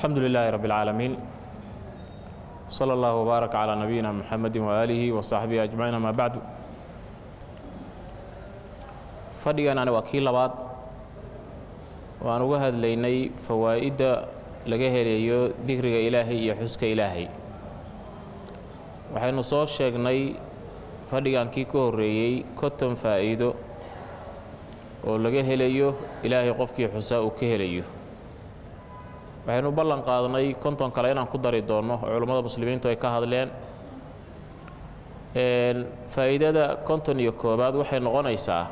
الحمد لله رب العالمين صلى الله وبارك على نبينا محمد وآله وصحبه أجمعين ما بعد fadhigan ani waa kii labaad waan uga hadlaynay fawaa'idda laga helayo dikriga ilaahay iyo xuska ilaahay waxaynu soo sheegnay fadhigan kii ka horreeyey konton faa'iido oo laga helayo ilaahay qofkii xusaa uu ka helayo waxaynu ballan qaadnay konton kale inaan ku dari doonno oo culummada muslimiintu ay ka hadleen. Faa'iidada konton iyo koobaad waxay noqonaysaa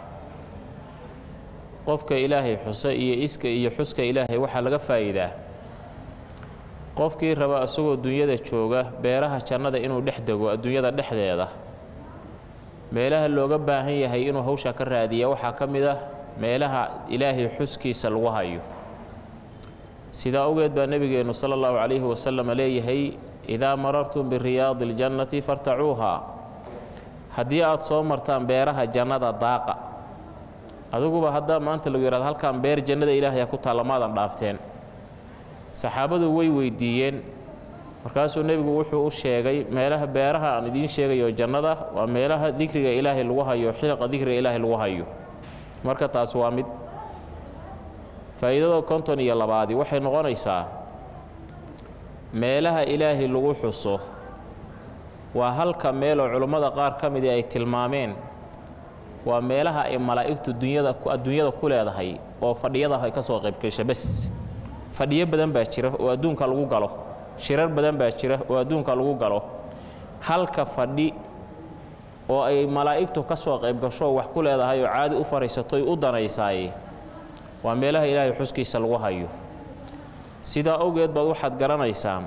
qofka ilaahay xusa iyo iska iyo xuska ilaahay waxaa laga faa'iidaa qofkii raba isagoo dunyada jooga beeraha jannada inuu dhex dego adduunyada dhexdeeda. Meelaha looga baahan yahay inuu hawshaa ka raadiya waxaa ka mid ah meelaha ilaahay xuskiisa lagu hayo sidaa awgeed baa nebigeennu sala allahu calayhi wasalam leeyahay idaa marartum biriyaadi اljannati fartacuuhaa. Haddii aad soo martaan beeraha jannada daaqa adiguba haddaa maanta lagu yihahdo halkaan beer jannada ilaahay ku taalla maadan dhaafteen saxaabadu way weydiiyeen. Markaasuu nebigu wuxuu u sheegay meelaha beeraha aan idiin sheegayo jannada waa meelaha dikriga ilaahay lagu hayo xilqa dikriga ilaahay lagu hayo. Marka taas waa mid faa'iidada konton iyo labaadi waxay noqonaysaa meelaha ilaahay lagu xuso waa halka meeloo culummada qaar ka midii ay tilmaameen. Waa meelaha ay malaa'igtu adduunyada ku leedahay oo fadhiyada ay ka soo qaybgasha bes fadhiyo badan baa jira oo adduunka lagu galo. Shirar badan baa jira oo adduunka lagu galo. Halka fadhi oo ay malaa'igtu ka soo qaybgasho wax ku leedahay oo caadi u fadhiisatoy u danaysaay waa meelaha ilaahay xuskiisa lagu hayo. Sidaa awgeed baad waxaad garanaysaa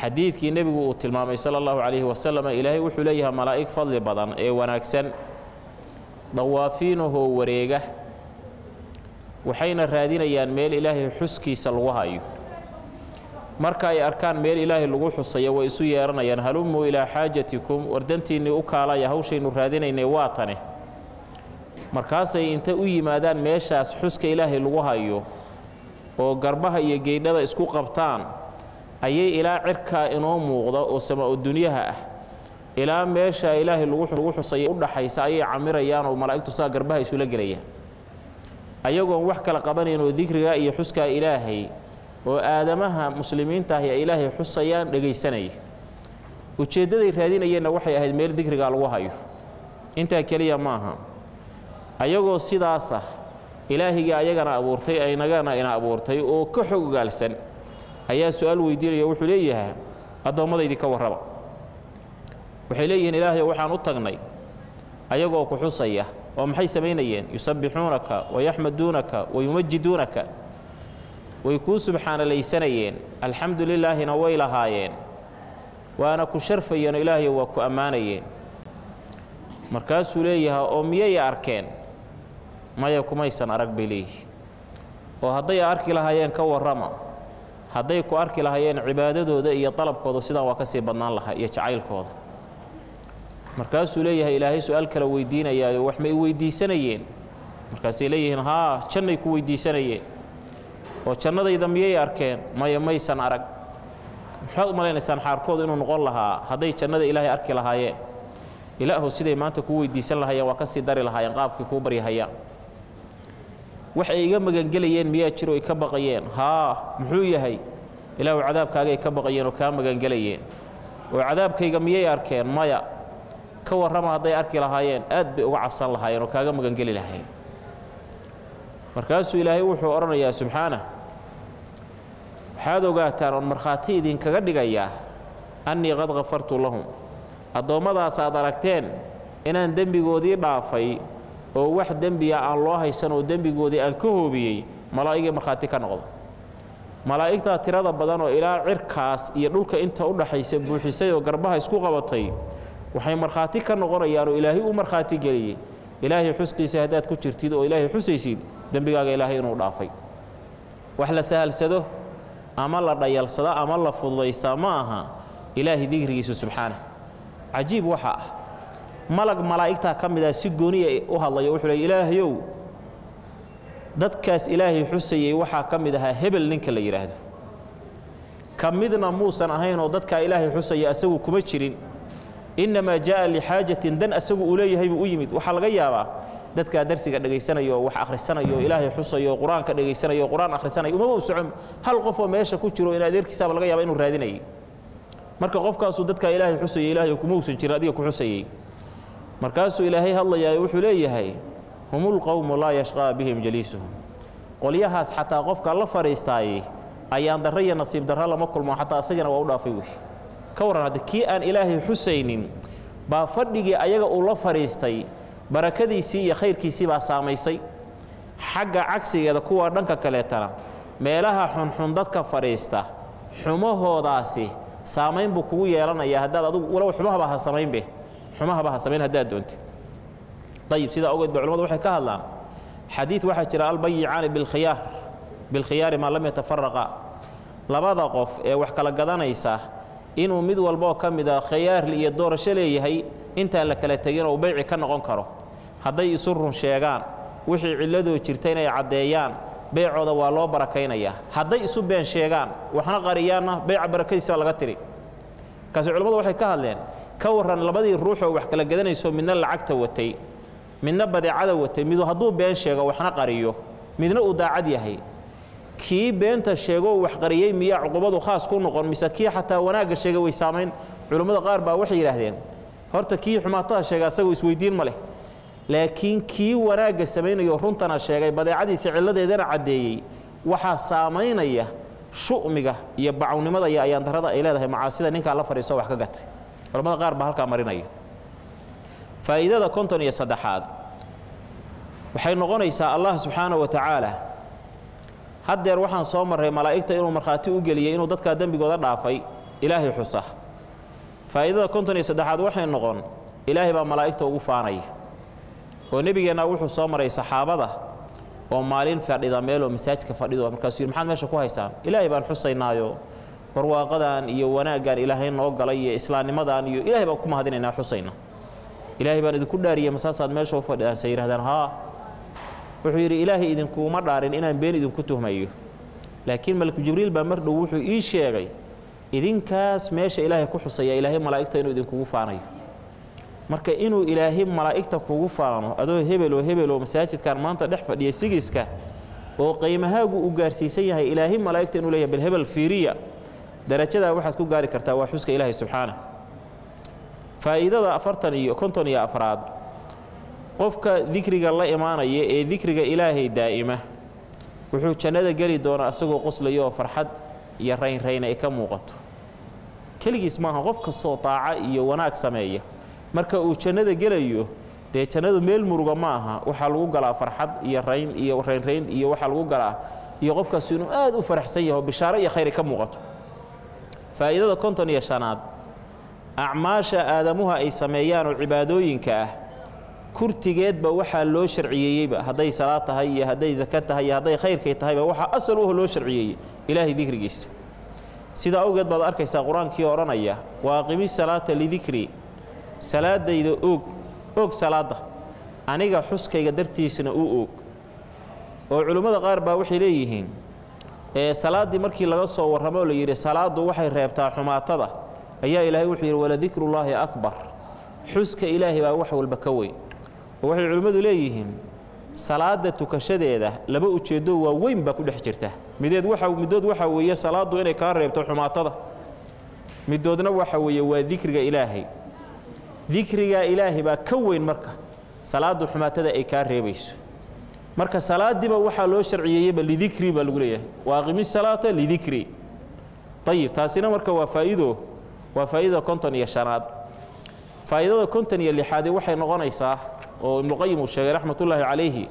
xadiidkii nebigu uu tilmaamay sala allahu calayhi wasalam ilaahay wuxuu leeyahay malaa'ig fadli badan ee wanaagsan dawaafiinahoo wareega waxayna raadinayaan meel ilaahay xuskiisa lagu hayo. Marka ay arkaan meel ilaahay lagu xusayo way isu yeeranayaan halumuu ilaa xaajatikum wardantiinnii u kaalaya hawshaynu raadinaynay waa tane markaasay inta u yimaadaan meeshaas xuska ilaahay lagu hayo oo garbaha iyo geydhada isku qabtaan ayay ilaa cirkaa inoo muuqda oo samaa-u dunyaha ah. Ilaa meesha ilaahay lagu xusaya u dhaxaysa ayay camirayaan oo malaa'igtu saa garbaha isula gelayaan. Ayagoon wax kala qabanayn oo dikriga iyo xuskaa ilaahay oo aadamaha muslimiinta ahi ay ilaahay xusayaan dhegaysanaya ujeeddaday raadinayeenna waxay ahayd meel dikrigaa lagu hayo. Intaa keliya maaha ayagoo sidaas ah ilaahigii ayagana abuurtay aynagana ina abuurtay oo ka xog ogaalsan ayaa su'aal weydiinaya wuxuu leeyahay addoommadaydi ka warraba. Waxay leeyihiin ilaahayo waxaan u tagnay ayagoo ku xusaya oo maxay samaynayeen? Yusabbixuunaka wayaxmaduunaka wayumajiduunaka way kuu subxaanalaysanayeen alxamdu lilaahina way lahaayeen. Waana ku sharfayeenoo ilaahayo waa ku ammaanayeen. Markaasuu leeyahay oo miyay arkeen maya kumaysan arag bay leeyihi oo hadday arki lahaayeen ka warrama hadday ku arki lahaayeen cibaadadooda iyo dalabkooda sidaan waa ka sii badnaan lahaa iyo jacaylkooda. Markaasuu leeyahay ilaahay su'aal kale weydiinayaayo wax may weydiisanayeen. Markaasay leeyihiin haa jannay ku weydiisanayeen. Oo jannadayda miyay arkeen? Maya maysan arag. Maxaad u malaynaysaan xaarkoodu inuu noqon lahaa hadday jannada ilaahay arki lahaayeen ilaahu siday maanta kuu weydiisan lahaayeen waa ka sii dari lahaayeen qaabkii kuu baryahayaan wax ay iga magangelayeen miyaa jiro ay ka baqayeen? Haa muxuu yahay? Ilaahu cadaabkaagay ka baqayeen oo kaa magangelayeen. Oo cadaabkayga miyay arkeen? Maya. Ka warrama hadday arki lahaayeen aad bay uga cabsan lahaayeen oo kaaga magangeli lahaayeen. Markaasuu ilaahay wuxuu odhanayaa subxaana waxaad ogaataan oon markhaati idinkaga dhigayaa annii qad kafartu lahum. Addoommadaas aad aragteen inaan dembigoodii dhaafay oo wax dembiya aan loo haysan oo dembigoodii aan ka hoobiyey malaa'igii markhaati ka noqdo. Malaa'igtaa tirada badan oo ilaa cirkaas iyo dhulka inta u dhaxaysa buuxisay oo garbaha isku qabatay waxay markhaati ka noqonayaan oo ilaahay u markhaati geliyey. Ilaahay xuskiisa haddaad ku jirtid oo ilaahay xusaysid dembigaaga ilaahay inuu dhaafay. Wax la sahalsado ama la dhayalsado ama la fududaystaa ma aha. Ilaahay dikrigiisa subxaana cajiib waxa ah malag malaa'igtaa ka mid ah si gooniya u hadlayo wuxuu leey ilaahayow dadkaas ilaahay xusayey waxaa ka mid ahaa hebel ninka la yidhaahdo ka midna muusan ahayn oo dadkaa ilaahay xusaya asagu kuma jirin. Innamaa jaa'a lixaajatin dan asagu uu leeyahay buu u yimid. Waxaa laga yaabaa dadkaa darsiga dhegaysanaya wax akhrisanayo oo ilaahay xusayo oo qur'aanka dhegaysanaya qur'aan akhrisanayo umaba u hal qof oo meesha ku jiro in adeerkiisaaba laga yaaba inuu raadinayay. Marka qofkaasuu dadkaa ilaahay xusaya ilaahay kuma uusan jirin adiga ku xusayey markaasuu ilaahay hadlayaa wuxuu leeyahay humul qowmu laa yashqaa bihim jaliisuhum. Qolyahaas xataa qofka la fadhiistaayey ayaan darro iyo nasiib darro lama kulmo xataa asagana waa u dhaafay wey ka warran hadda kii aan ilaahay xusaynin baa fadhigii ayaga uu la fadhiistay barakadiisii iyo khayrkiisii baa saamaysay. Xagga cagsigeeda kuwa dhanka kaleetana meelaha xunxun dadka fadhiista xumahoodaasi saamayn buu kugu yeelanayaa haddaad adugu walow xumahaba ha samaynbe xumahaba ha samayn haddaad doontid ayib sidaa ogeed ba culamadu waxay ka hadlaan xadiid waxaa jira albayicaani bilkhiyaar bilkhiyaari maa lam yatafaraqa labada qof ee wax kala gadanaysa inuu mid walboo ka mid a khiyaar iyo doorasho leeyahay intaan la kala tegin oo beyci ka noqon karo hadday isu run sheegaan wixii cilladoo jirta inay caddeeyaan beecooda waa loo barakaynayaa hadday isu been sheegaan waxna qariyaanna beyca barakadiisa laga tiri markaasi culimmadu waxay ka hadleen ka warran labadii ruux oo wax kala gadanayso midna lacagta watay midna badeecada watay midu hadduu been sheego waxna qariyo midna uu daacad yahay. Kii beenta sheegoo wax qariyey miyaa cuqubadu khaas ku noqon mise kii xataa wanaagga sheegay way saamayn? Culimmada qaar baa waxay yidhaahdeen horta kii xumaatada sheega asagoo isweydiin ma leh. Laakiin kii wanaagga samaynayo runtana sheegay badeecadiisa cilladeedana caddeeyey. Waxaa saamaynaya shu'miga iyo bacawnimada iyo ayaandarrada ay leedahay macaasida ninkaa la fadhiiso wax ka gatay culamada qaar baa halkaa marinaya. Faa'iidada konton iyo saddexaad waxay noqonaysaa allah subxaana wa tacaala haddeer waxaan soo marray malaa'igta inuu markhaati u geliyey inuu dadkaa dembigooda dhaafay ilaahay xusa. Faa'iidada konton iyo saddexaad waxay noqon ilaahay baa malaa'igta ugu faanaya oo nebigeenna wuxuu soo maray saxaabada oo maalin fadhida meeloo masaajidka fadhido markaasuu yidhi maxaad meesha ku haysaan? Ilaahay baan xusaynaayo barwaaqadan iyo wanaaggan ilaahay noo galay iyo islaamnimadan iyo ilaahay baan ku mahadinaynaa xusayna ilaahay baan idinku dhaariyey masaasaad meesha u fadhidaan say yidhahdaan haa. Wuxuu yidhi ilaahay idinkuuma dhaarin inaan been idinku tuhmayo. Laakiin malku jibriil baa mar dhow wuxuu ii sheegay idinkaas meesha ilaahay ku xusaya ilaahay malaa'igta inuu idinkugu faanayo. Marka inuu ilaahay malaa'igta kugu faano adoo hebeloo hebeloo masaajidkan maanta dhex fadhiya sigiska oo qiimahaagu uu gaarsiisan yahay ilaahay malaa'igta inuu leeyahay bal hebel fiiriya darajadaa waxaad ku gaari kartaa waa xuska ilaahay subxaana. Faa'iidada afartan iyo konton iyo afraad qofka dikriga la imaanaya ee dikriga ilaahay daa'ima wuxuu jannada geli doonaa isagoo qoslaya oo farxad iyo raynrayn ay ka muuqato. Keligiis maaha qof kastoo daaca iyo wanaag sameeya marka uu jannada gelayo dee jannadu meel muruga ma aha waxaa lagu galaa farxad iyo rayn iyo raynrayn iyo waxaa lagu galaa iyo qofkaas inuu aad u faraxsan yaho bishaaro iyo khayr ay ka muuqato faa'iidada konton iyo shanaad. Acmaasha aadamuha ay sameeyaan oo cibaadooyinka ah kurtigeedba waxaa loo sharciyeeyeyba. Hadday salaad tahay iyo hadday zaka tahay iyo hadday khayrkay tahayba waxaa asal uho loo sharciyeeyey ilaahay dikrigiisa. Sidaa awgeed baad arkaysaa qur'aankii odhanaya waaqimi salaata lidikri salaadayda oog oog salaadda aniga xuskayga dartiisana u oog. Oo culimmada qaar baa waxay leeyihiin ee salaaddii markii laga soo warramoo la yidhi salaaddu waxay reebtaa xumaatada ayaa ilaahay wuxuu yidhi waladikrullaahi akbar. Xuska ilaahay baa wax walba ka weyn. Oo waxay culimmadu leeyihiin salaadda tukashadeeda laba ujeeddoo waa weyn baa ku dhex jirta. Mideed waxa middood waxaa weeye salaaddu inay kaa reebto xumaatada. Middoodna waxa weeye waa dikriga ilaahay. Dikrigaa ilaahay baa ka weyn marka salaaddu xumaatada ay kaa reebayso marka salaadiiba waxaa loo sharciyeeyeyba lidikri baa lagu leeyahay. Waaqimi salaata lidikri. Ayib taasina marka waa faa'iido waa faa'iidada konton iyo shanaad. Faa'iidada konton iyo lixaadi waxay noqonaysaa oo ibnuqayim uu sheegay raxmatullaahi calayhi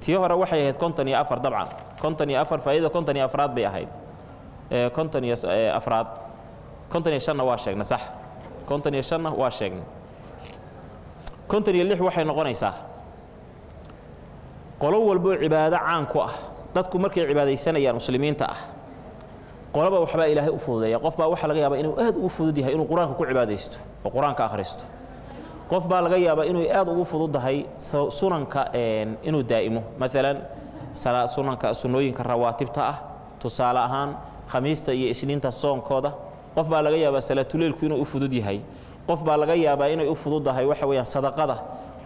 tii hore waxay ahayd konton iyo afar dabcan. Konton iyo afar faa'iidada konton iyo afraad bay ahayd. Konton iyo afraad. Konton iyo shanna waa sheegnay sax. Konton iyo shanna waa sheegnay konton iyo lix waxay noqonaysaa. Qolo walboo cibaado caan ku ah. Dadku markay cibaadaysanayaan muslimiinta ah. Qoloba waxbaa ilaahay u fududeeya. Qof baa waxaa laga yaabaa inuu aad ugu fudud yahay inuu qur'aanka ku cibaadaysto oo qur'aanka akhristo. Qof baa laga yaabaa inuu aad ugu fududdahay sunanka inuu daa'imo. Maalan sunanka sunnooyinka rawaatibta ah tusaale ahaan khamiista iyo isniinta soonkooda. Qof baa laga yaabaa salaatuleylku inuu u fudud yahay qof baa laga yaabaa inay u fududahay waxa weeyaan sadaqada.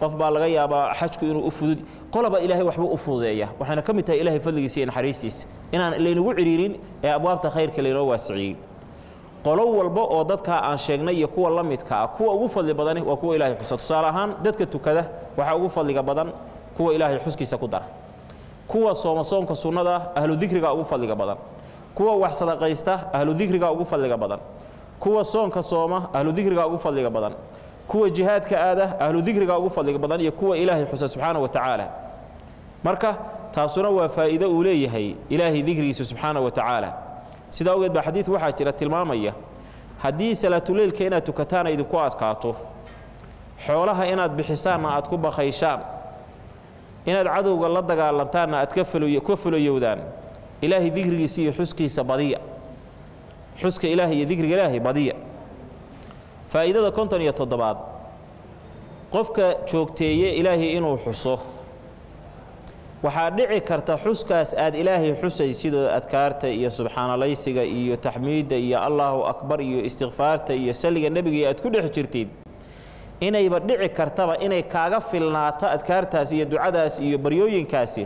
Qof baa laga yaabaa xajku inuu u fudud qolaba ilaahay waxbuu u fududeeya. Waxayna ka mid tahay ilahay fadligiisa iyo naxariistiisa. Inaan laynagu cidhiirin ee abwaabta khayrka laynoo waasiciyey qolo walba oo dadkaa aan sheegnay iyo kuwa la midka ah kuwa ugu fadli badani waa kuwa ilaahay xusa tusaale ahaan dadka tukada waxaa ugu fadliga badan kuwa ilaahay xuskiisa ku dara. Kuwa sooma sunnada ahlu ugu fadliga badan. Kuwa wax sadaqaysta ahlu ugu fadliga badan kuwa soonka sooma ahlu dikriga ugu fadliga badan. Kuwa jihaadka aada ahlu dikriga ugu fadliga badan iyo kuwa ilaahay xusa subxaana wa tacaala. Marka taasuna waa faa'iido uu leeyahay ilaahay dikrigiisa subxaana wa tacaala. Sidaa ogeed baa xadiid waxaa jira tilmaamaya haddii salaatuleylka inaad tukataana idinku adkaato xoolaha inaad bixisaanna aad ku bakayshaan inaad cadowga la dagaalantaanna aad ka fulayowdaan ilaahay dikrigiisa iyo xuskiisa badiya xuska ilaahay iyo dikriga ilaahay badiya. Faa'iidada konton iyo toddobaad. Qofka joogteeye ilaahay inuu xuso waxaa dhici karta xuskaas aad ilaahay xusay sidoo adkaarta iyo subxaanalaysiga iyo taxmiidda iyo allaahu akbar iyo istikfaarta iyo salliga nebiga aad ku dhex jirtid. Inayba dhici kartaba inay kaaga filnaato adkaartaas iyo ducadaas iyo baryooyinkaasi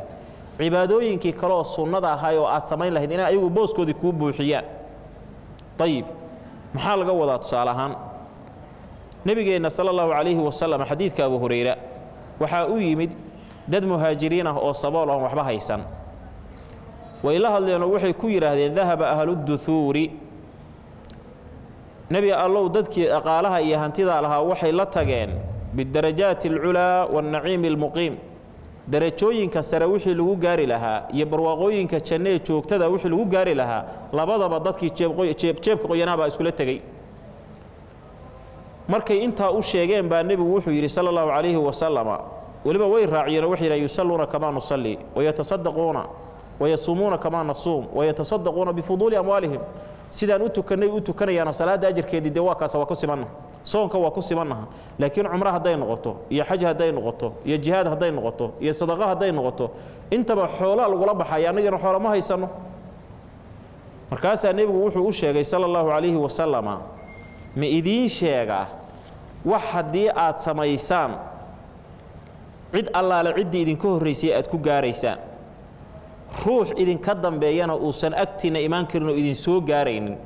cibaadooyinkii kaleoo sunnada ahay oo aad samayn lahayd inay ayagu booskoodii kuu buuxiyaan ayib maxaa laga wadaa tusaale ahaan? Nebigeenna sala allahu calayhi wasalam xadiidka abu hurayra waxaa u yimid dad muhaajiriin ah oo sabool oon waxba haysan. Way la hadleenoo waxay ku yidhaahdeen dahaba ahluduhuuri nebi allow dadkii dhaqaalaha iyo hantidaa lahaa waxay la tageen bidarajaati alculaa waannaciimi almuqiim darajooyinka sare wixii lagu gaari lahaa iyo barwaaqooyinka jannee joogtada wixii lagu gaari lahaa labadaba dadkii jeebka qoyanaa baa iskula tegey. Markay intaa u sheegeen baa nebigu wuxuu yidhi sala allahu calayhi wasalama weliba way raaciyeenoo waxay yidhahan yusalluuna kamaa nusalli wayatasaddaquuna wayasuumuuna kamaa nasuum wayatasaddaquuna bifuduuli amwaalihim. Sidaan u tukannay u tukanayaanoo salaadda ajarkeedii dee waa kaasa waa ku simannaha soonka waa ku simannaha laakiin cumro hadday noqoto iyo xaj hadday noqoto iyo jihaad hadday noqoto iyo sadaqo hadday noqoto intaba xoolaa lagula baxaya annagana xoola ma haysanno markaasaa nebigu wuxuu u sheegay sala allahu calayhi wasalama ma idiin sheegaa wax haddii aad samaysaan. Cid allaale ciddii idinka horraysay aad ku gaaraysaan. Ruux idinka dambeeyana uusan agtiinna imaan karin oo idin soo gaaraynin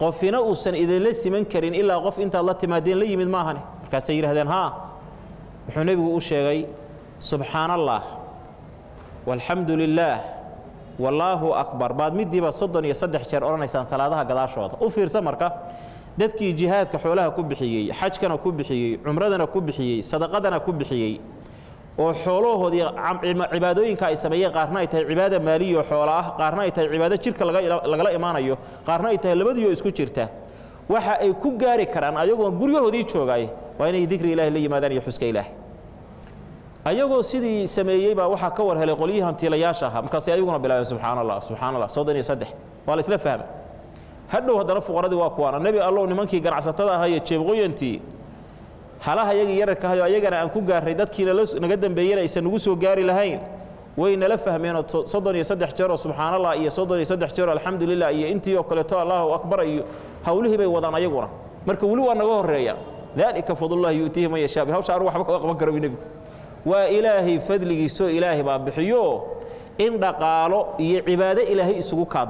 qofina uusan idinla siman karin ilaa qof intaad la timaadeen la yimid maahane markaasay yidhahdeen haa. Wuxuu nebigu u sheegay subxaana allah walxamdu lilaah wallaahu akbar. Baad midiiba soddon iyo saddex jeer odhanaysaan salaadaha gadaashooda. U fiirsa marka dadkii jihaadka xoolaha ku bixiyey xajkana ku bixiyey cumradana ku bixiyey sadaqadana ku bixiyey oo xoolahoodii cibaadooyinka ay sameeyeen qaarna ay tahay cibaada maaliyo xoolo ah qaarna ay tahay cibaado jirka lagala imaanayo qaarna ay tahay labadiioo isku jirta. Waxa ay ku gaari karaan ayagoon guryahoodii joogaay waa inay dikri ilahi la yimaadaan iyo xuska ilaah ayagoo sidii sameeyey baa waxaa ka war helay qolyihii hantiilayaasha ahaa markaasay ayaguna bilaabeen subxaana allah subxaana allah soddon iyo saddex. Waa la isla fahma. Hadhow haddana fuqaradii waa kuwaana nebi allow nimankii ganacsatada ahaa iyo jeebqoyantii halaha yagii yararka ahayo ayagana aan ku gaarray dadkiina naga dambeeyena aysan nagu soo gaari lahayn. Way nala fahmeenoo soddon iyo saddex jeeroo subxaanallah iyo soddon iyo saddex jeeroo alxamdulilah iyo intii oo kaleeto allahu akbar iyo hawlihii bay wadaan ayaguna. Marka weli waa naga horreeya. Daalika fadlullahi yu'tiihi man yashaa. Hawsha anugu waxba kaga qaban karo nebigu. Waa ilaahay fadligiisoo ilaahay baa bixiyo in dhaqaalo iyo cibaado ilaahay isugu kaa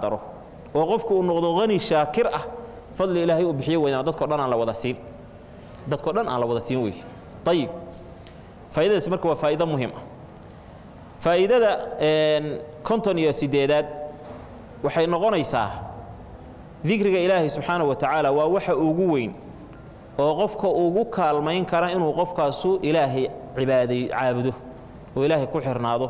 oo qofku uu noqdo hani shaakir ah fadli ilaahay uu bixiyo weynaa dadko dhan aan la wada siin dadko dhan aan la wada siin wey ayib faaidadaas marka waa faa'ido muhiim ah. Faa'iidada konton iyo siddeedaad waxay noqonaysaa dikriga ilaahay subxaanaه wa tacaala waa waxa ugu weyn oo qofka ugu kaalmayn kara inuu qofkaasu ilaahay cibaaday caabudo oo ilaahay ku xirnaado.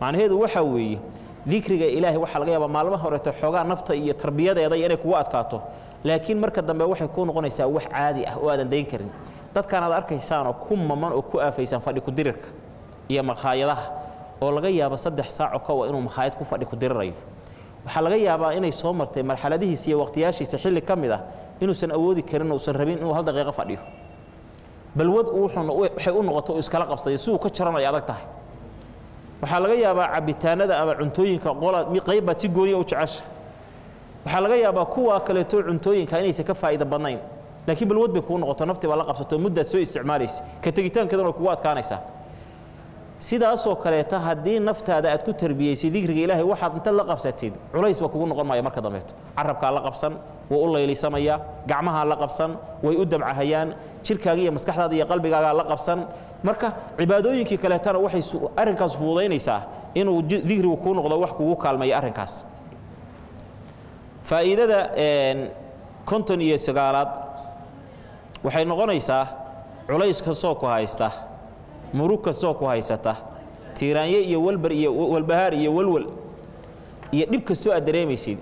Macnaheedu waxaa weeye dikriga ilaahay waxaa laga yaabaa maalmaha horeeto xoogaa nafta iyo tarbiyadeeda inay kugu adkaato laakiin marka dambe waxay kuu noqonaysaa wax caadi ah oo aadan dayn karin. Dadkaan aad arkaysaanoo ku maman oo ku aafaysan fadhi kudirirka iyo makhaayadaha oo laga yaabo saddex saaco kawa inuu makhaayad ku fadhi ku dirirayo. Waxaa laga yaabaa inay soo martay marxaladihiisa iyo waqtiyaashiisa xilli ka mid ah inuusan awoodi karin uusan rabin inuu hal daqiiqo fadhiyo. Balwad waxay u noqoto uu iskala qabsaday si uu ka jaranayo adag tahay. Waxaa laga yaabaa cabitaanada ama cuntooyinka qola qayb baad si gooniya u jecesha waxaa laga yaabaa kuwa kaleeto cuntooyinka inaysan ka faa'iida badnayn. Laakiin balwad bay kuu noqoto nafti baa la qabsato muddaad soo isticmaalaysa ka tegitaankeeduna way kugu adkaanaysaa sidaasoo kaleeta haddii naftaada aad ku tarbiyeysay dikriga ilaahay waxaad intaad la qabsatid culays ba kugu noqon maaya marka dambeeto carabkaa la qabsan wuu u laylisamaya gacmahaa la qabsan way u dabcahayaan jirkaaga iyo maskaxdaada iyo qalbigaagaa la qabsan. Marka cibaadooyinkii kaleetana waxay arrinkaas fuudaynaysaa inuu dikrigu kuu noqdo wax kugu kaalmaya arrinkaas faa'iidada konton iyo sagaalaad waxay noqonaysaa culays kastoo ku haysta murug kastoo ku haysata tiiraanye iyo walbar iyo walbahaar iyo walwal iyo dhib kastoo aad dareemaysid.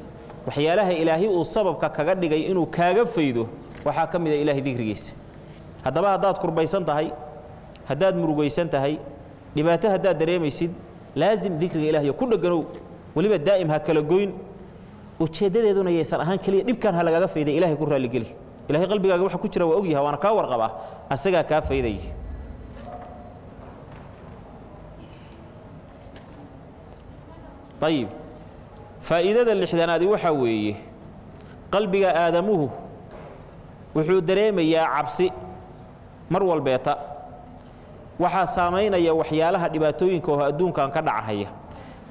Waxyaalaha ilaahay uu sababka kaga dhigay inuu kaaga faydo waxaa ka mida ilaahay dikrigiisa. Haddaba haddaad kurbaysan tahay haddaad murugaysan tahay dhibaato haddaad dareemaysid laasim dikriga ilaahay ku dheganow weliba daa'im ha kala goyn ujeeddadeeduna yaysan ahaan keliya dhibkan ha lagaga fayday ilahay ku raalligeli ilahay qalbigaaga waxa ku jira waa ogyaha waana kaa warqabaa asagaa kaa faydaya ayib faa'iidada lixdanaadi waxaa weeye qalbiga aadamuhu wuxuu dareemayaa cabsi mar walbeeta. Waxaa saamaynaya waxyaalaha dhibaatooyinka oo adduunkan ka dhacahaya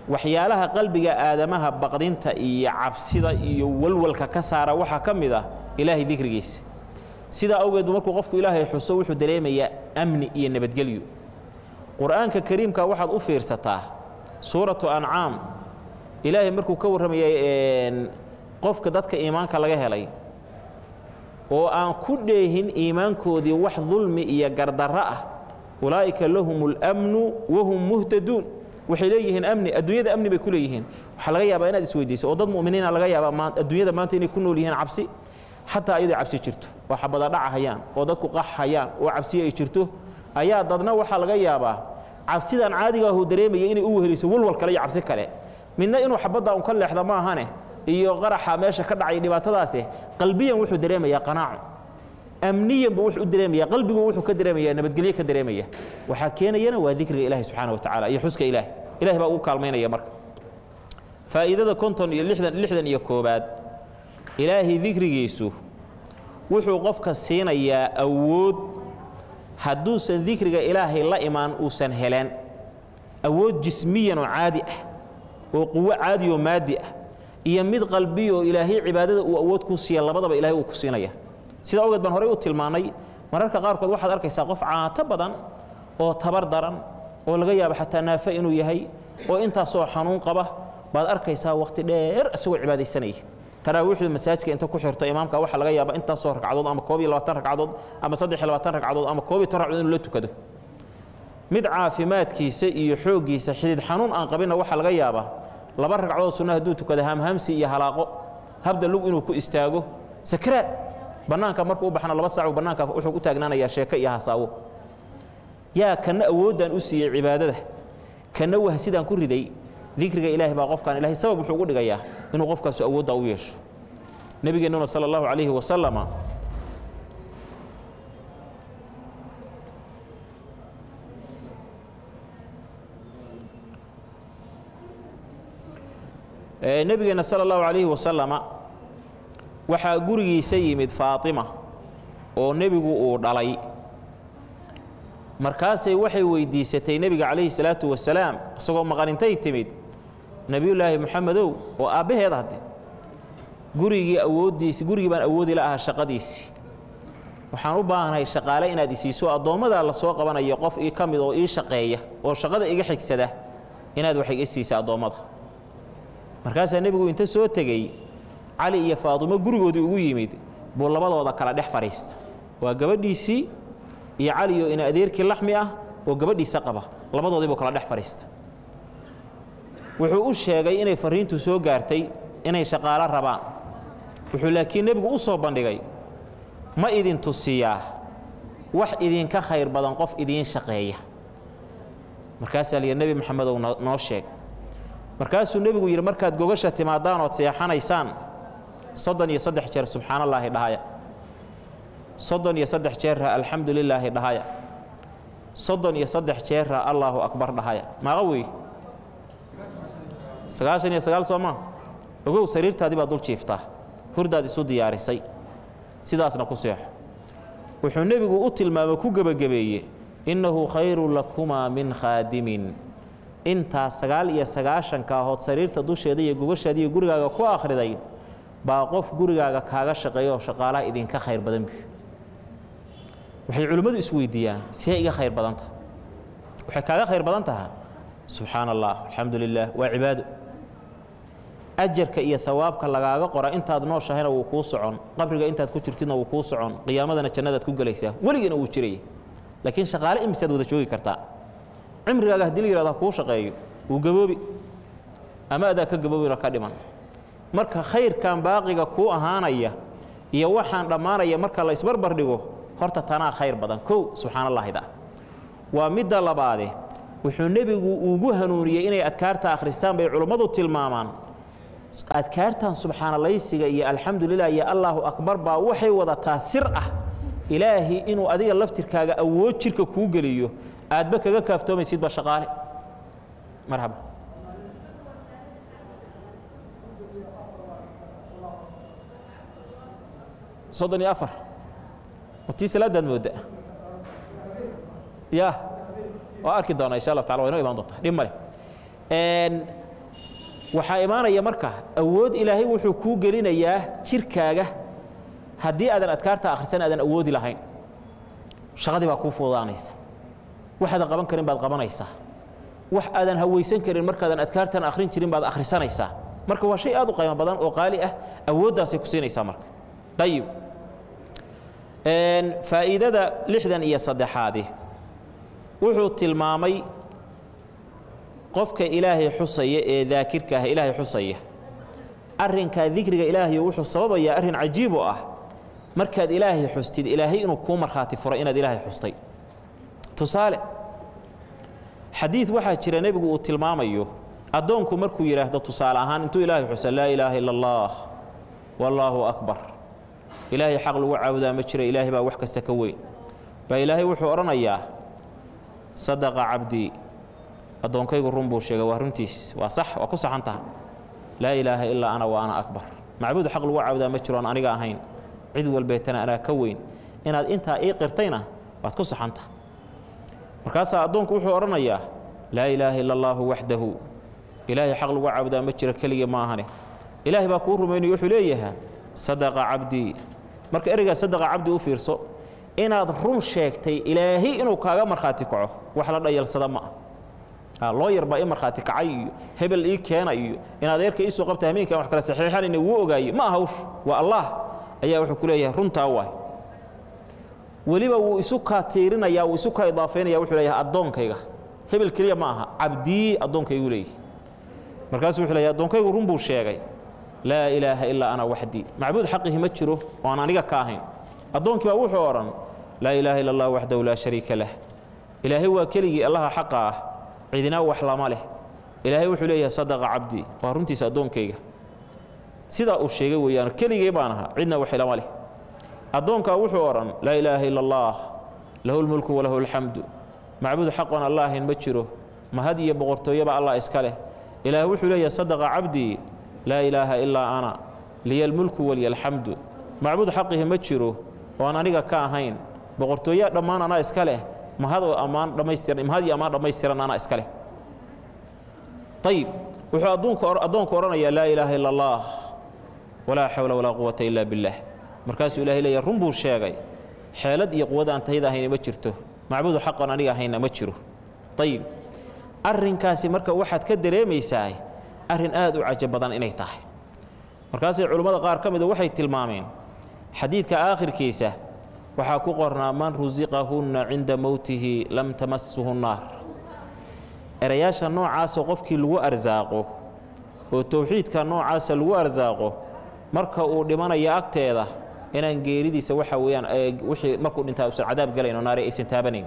waxyaalaha qalbiga aadamaha baqdinta iyo cabsida iyo walwalka ka saara waxaa ka mid ah ilaahay dikrigiisa. Sidaa awgeed markuu qofku ilaahay xuso wuxuu dareemayaa amni iyo nabadgelyo. Qur'aanka kariimka waxaad u fiirsataa suuratu ancaam. Ilaahay markuu ka warramayay qofka dadka iimaanka laga helay oo aan ku dheehin iimaankoodii wax dulmi iyo gardarro ah ulaa'ika lahum اlmnu wahum muhtaduun waxay leeyihiin amni adduunyada amni bay ku leeyihiin. Waxaa laga yaabaa inaad isweydiiso oo dad mu'miniina laga yaabaa adduunyada maanta inay ku nool yihiin cabsi? Xataa iyadoo cabsi jirto oo xabada dhacahayaan oo dadku qaxhayaan oo cabsiyo ay jirto. Ayaa dadna waxaa laga yaabaa cabsidan caadiga ahu dareemaya inay u weheliso walwal kale iyo cabsi kale. Midna inuu xabadda un ka leexda ma ahane iyo qaraxa meesha ka dhacay dhibaatadaase qalbiyan wuxuu dareemayaa qanaaco amniyan buu wuxuu u dareemaya qalbigu wuxuu ka dareemaya nabadgelyo ka dareemaya waxaa keenayana waa dikriga ilaahi subxaana wa tacaala iyo xuska ilaah ilahi baa ugu kaalmaynaya marka. Faa'iidada konton iyo lixdan lixdan iyo koobaad ilaahay dikrigiisu wuxuu qofka siinayaa awood hadduusan dikriga ilaahay la imaan uusan heleen. Awood jismiyan oo caadi ah oo quwo caadi oo maadi ah iyo mid qalbi oo ilaahay cibaadada uu awood ku siiya labadaba ilahay uu ku siinaya sida awgeed baan horey u tilmaannay mararka qaarkood waxaad arkaysaa qof caato badan oo tabar daran oo laga yaabo xataa naafe inuu yahay oo intaasoo xanuun qaba baad arkaysaa wakhti dheer isagoo cibaadaysanaya taraawiixdu masaajidka inta ku xirto imaamka waxaa laga yaaba intaasoo ragcadood ama koob iyo labaatan ragcadood ama saddex iyo labaatan ragcadood ama koob iyo toban ragcadood inuu la tukado. Mid caafimaadkiisa iyo xooggiisa xidid xanuun aan qabinna waxaa laga yaabaa laba ragcadood sunna hadduu tukado hamhamsi iyo halaaqo habda lug inuu ku istaago sakraad bannaanka markuu u baxna laba saac bannaanka wuxuu u taagnaanayaa sheeko iyo hasaawo. Yaa kanna awooddan u siiyey cibaadada. Kanna wahsidaan ku riday. Dikriga ilaahi baa qofkaan ilahay sabab wuxuu ugu dhigayaa inuu qofkaasu awooddaa u yeesho. Nebigeennuna sala allahu calayhi wasalama nebigeenna sala allahu calayhi wasalama waxaa gurigiisa yimid faatima oo nebigu uu dhalay. Markaasay waxay weyddiisatay nebiga calayhi salaatu wasalaam isagoo maqanintay timid nebiyullaahi moxamedow oo aabbaheed hadde. Gurigii awooddiisi gurigii baan awoodi la ahaa shaqadiisii waxaan u baahanahay shaqaale inaad isiiso addoommadaa la soo qabanayo qof ii ka mid oo ii shaqeeya oo shaqada iga xigsada inaad wax iga siisa addoommada. Markaasaa nebigu inta soo tegey cali iyo faatimo gurigoodii ugu yimid buu labadooda kala dhex fadhiista waa gabadhiisii iyo caliyo ina adeerkii laxmi ah oo gabadhiisa qaba. Labadoodii buu kala dhex fadhiista wuxuu u sheegay inay farriintu soo gaartay inay shaqaalo rabaan. Wuxuu laakiin nebigu u soo bandhigay ma idin tusiyaa wax idinka khayr badan qof idiin shaqeeya. Markaasaa la yidhi nebi moxamedow noo sheeg markaasuu nebigu yidhi markaad gogasha timaadaan ood seexanaysaan soddon iyo saddex jeer subxaana allaahi dhahaya soddon iyo saddex jeerra alxamdu lilaahi dhahaya soddon iyo saddex jeerra allaahu akbar dhahaya maaqa wey sagaashan iyo sagaal soo maa ogow sariirtaadii baad dul jiiftaa. Hurdaad isu diyaarisay. Sidaasna ku seexo. Wuxuu nebigu u tilmaamay ku gebagabeeye innahu khayru lakumaa min khaadimin. Intaa sagaal iyo sagaashanka ahood sariirta dusheeda iyo gogashaada iyo gurigaaga ku akhriday baa qof gurigaaga kaaga shaqeeya shaqaalaha idinka khayr badan bi waxay culimmadu isweydiiyaan see iga khayr badanta waxay kaaga khayr badan tahaa subxaana allah alxamdu lilah waa cibaado. Ajarka iyo hawaabka lagaaga qora intaad nooshahayna wuu kuu socon. Qabriga intaad ku jirtidna wuu kuu socon. Qiyaamadana jannadaad ku gelaysaa weligiina wuu jiraya laakiin shaqaale imisaad wada joogi kartaa. Cimrigaaga haddii la yihahdo ha kuu shaqeeyo wuu gaboobi. Ama adaa ka gaboobina ka dhiman marka khayrkan baaqiga kuu ahaanaya iyo waxaan dhammaanaya marka la isbarbar dhigo horta tanaa khayr badan. Kow subxaan allahida waa midda labaade wuxuu nebigu ugu hanuuniyey inay adkaarta akhristaan bay culummadu tilmaamaan. Adkaartan subxaanalaysiga iyo alxamdu lilah iyo allaahu akbar baa waxay wadataa sir ah. Ilaahi inuu adiga laftirkaaga awood jirka kuu geliyo aadba kaga kaaftoomaysidba shaqaale. Marhaba soddon iyo afar. Matii salaadaad mooda ya waa arki doonaa insha allah tacala waa inoo imaan doontaa. Dhib male waxaa imaanaya marka awood ilaahay wuxuu kuu gelinayaa jirkaaga haddii aadan adkaarta akhrisan aadan awoodi lahayn. Shaqadii baa kuu fuudaanaysa waxaadan qaban karin baad qabanaysaa. Wax aadan hawaysan karin markaadan adkaartan akhrin jirin baad akhrisanaysaa. Marka waa shay aad u qiimo badan oo qaali ah awooddaasay ku siinaysaa marka. Ayib faa'iidada lixdan iyo saddexaadi. Wuxuu tilmaamay qofka ilaahay xusaya ee daakirka ah ilaahay xusaya. Arrinkaa dikriga ilaahay wuxuu sababayaa arrin cajiib oo ah. Markaad ilaahay xustid ilaahay inuu kuu markhaati furo inaad ilaahay xustay. Tusaale xadiid waxaa jira nebigu uu tilmaamayo addoonku markuu yidhaahdo tusaale ahaan intuu ilaahay xusa laa ilaaha ila allah wallaahu akbar ilaahay xaq lagu caabudaa ma jira ilaahay baa wax kasta ka weyn. Baa ilaahay wuxuu odhanayaa sadaqa cabdii addoonkaygu run buu sheegay waa runtiis waa sax waa ku saxan taha laa ilaaha ilaa ana wa ana akbar. Macbuud xaq lagu caabudaa ma jiro aan aniga ahayn. Cid walbeetana anaa ka weyn. Inaad intaa ii qirtayna waad ku saxan taha markaasaa addoonku wuxuu odhanayaa laa ilaaha ila allaahu waxdahu ilaahay xaq lagu caabudaa ma jiro keligii ma ahane ilaahay baa kuu rumaynayo wuxuu leeyahaa sadaqa cabdii marka ereygaa sadaqa cabdi u fiirso inaad run sheegtay ilaahay inuu kaaga markhaati kaco wax la dhayalsada ma ah loo yar baa ii markhaati kacay iyo hebel ii keena iyo inaad eerka iisoo qabta hameenkan wax kale saxiixanayna wuu ogaaye ma aha hawshu waa allah ayaa wuxuu ku leeyahay runtaa waay weliba wuu isu kaa tiirinaya wuu isu kaa idaafeynaya wuxuu leeyahay addoonkayga hebel keliya ma aha cabdii addoonkaygu leeyahy markaasuu wuxuu leeyahay addoonkaygu run buu sheegay laa ilaaha ilaa ana waxdii macbuud xaqihi ma jiro oo aan aniga ka ahayn. Addoonkii baa wuxuu odhan laa ilaaha ila allah waxdahu laa shariika lah. Ilaahay waa keligii allaha xaqa ah cidina wax lama leh. Ilaahay wuxuu leeyahay sadaqa cabdii waa runtiisa addoonkayga. Sidaa uu sheegay weeyaan keligay baan ahaa cidna wax lama leh. Addoonkaa wuxuu odhan laa ilaaha ila allah lahu lmulku walahu alxamdu macbuud xaqoon alla ma jiro mahad iyo boqortooyaba allah iska leh. Ilaahay wuxuu leeyahay sadaqa cabdii laa ilaaha ilaa ana liya almulku waliya alxamdu macbuud xaqihi ma jiro oo aniga ka ahayn. Boqortooyaa dhammaan anaa iska leh mahad oo ammaan dhammaystiran mahad iyo ammaan dhammaystiran anaa iska leh. Ayib wuxuu adduunka addoonku odhanayaa laa ilaaha ila allah walaa xawla walaa quwata ila billah. Markaasuu ilahay leeyahay run buu sheegay xeelad iyo quwad aan tahida ahayna ma jirto. Macbuudu xaqoon aniga ahayna ma jiro. Ayib arrinkaasi marka waxaad ka dareemaysaa arrin aad u cajo badan inay tahay. Markaasay culimmada qaar ka mida waxay tilmaameen xadiidka aakhirkiisa waxaa ku qornaa man rusiqahunna cinda mowtihi lam tamasuhu naar erayaasha noocaasoo qofkii lagu arsaaqo oo towxiidka noocaasa lagu arsaaqo marka uu dhimanayo agteeda inaan geeridiisa waxa weeyaan wixii markuu dhintaa usan cadaab galayn oo naari aysan taabanayn.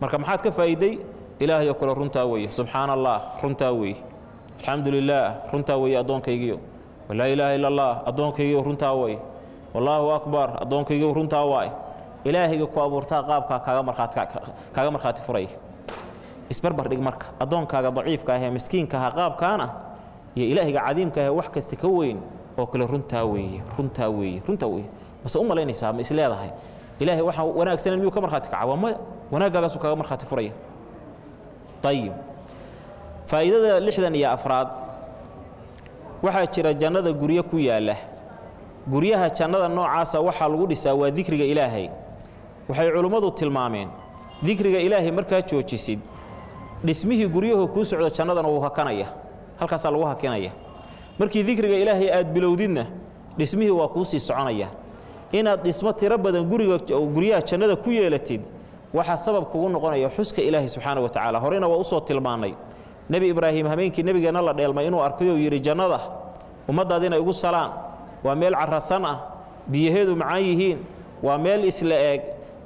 Marka maxaad ka faa'iiday? Ilaahay oo kale runtaa weeye. Subxaana allah runtaa weeye alxamdu runtaa weeye addoonkaygiyo walaa ilaaha ila allah addoonkaygiyo runtaa weeye wallaahu akbar addoonkaygiyo runtaa waay ilaahayga ku abuurtaa qaabkaa kaaga markhaati kaaga markhaati furaya isbarbar dhig marka. Addoonkaaga daciifka ah miskiinka aha qaabkaana iyo ilaahiga cadiimka ahee wax kasta ka weyn oo kale runtaa weeye runtaa weeye runtaa weeye mase u malaynaysaa ma is leedahay? Ilaahay waxaa wanaagsanan miyuu ka markhaati kaca waa maya wanaaggaagaasuu kaga markhaati furaya ayib faa'iidada lixdan iyo afraad waxaa jira jannada guryo ku yaalla. Guryaha jannada noocaasa waxaa lagu dhisaa waa dikriga ilaahay. Waxay culimmadu tilmaameen dikriga ilaahay markaa joojisid dhismihii guryahu kuu socdo jannadana wuu hakanaya halkaasaa lagu hakinaya. Markii dikriga ilaahay aad bilowdidna dhismihii waa kuu sii soconaya. Inaad dhismo tiro badan guriga guryaha jannada ku yeelatid waxaa sabab kugu noqonaya xuska ilaahay subxaana wa tacaala. Horeyna waa u soo tilmaannay nebi ibraahim habeenkii nebigeenna la dheelmay inuu arkayoo yidhi jannada ummaddaadina igu salaan. Waa meel carrasan ah biyaheedu macaan yihiin waa meel isla eeg.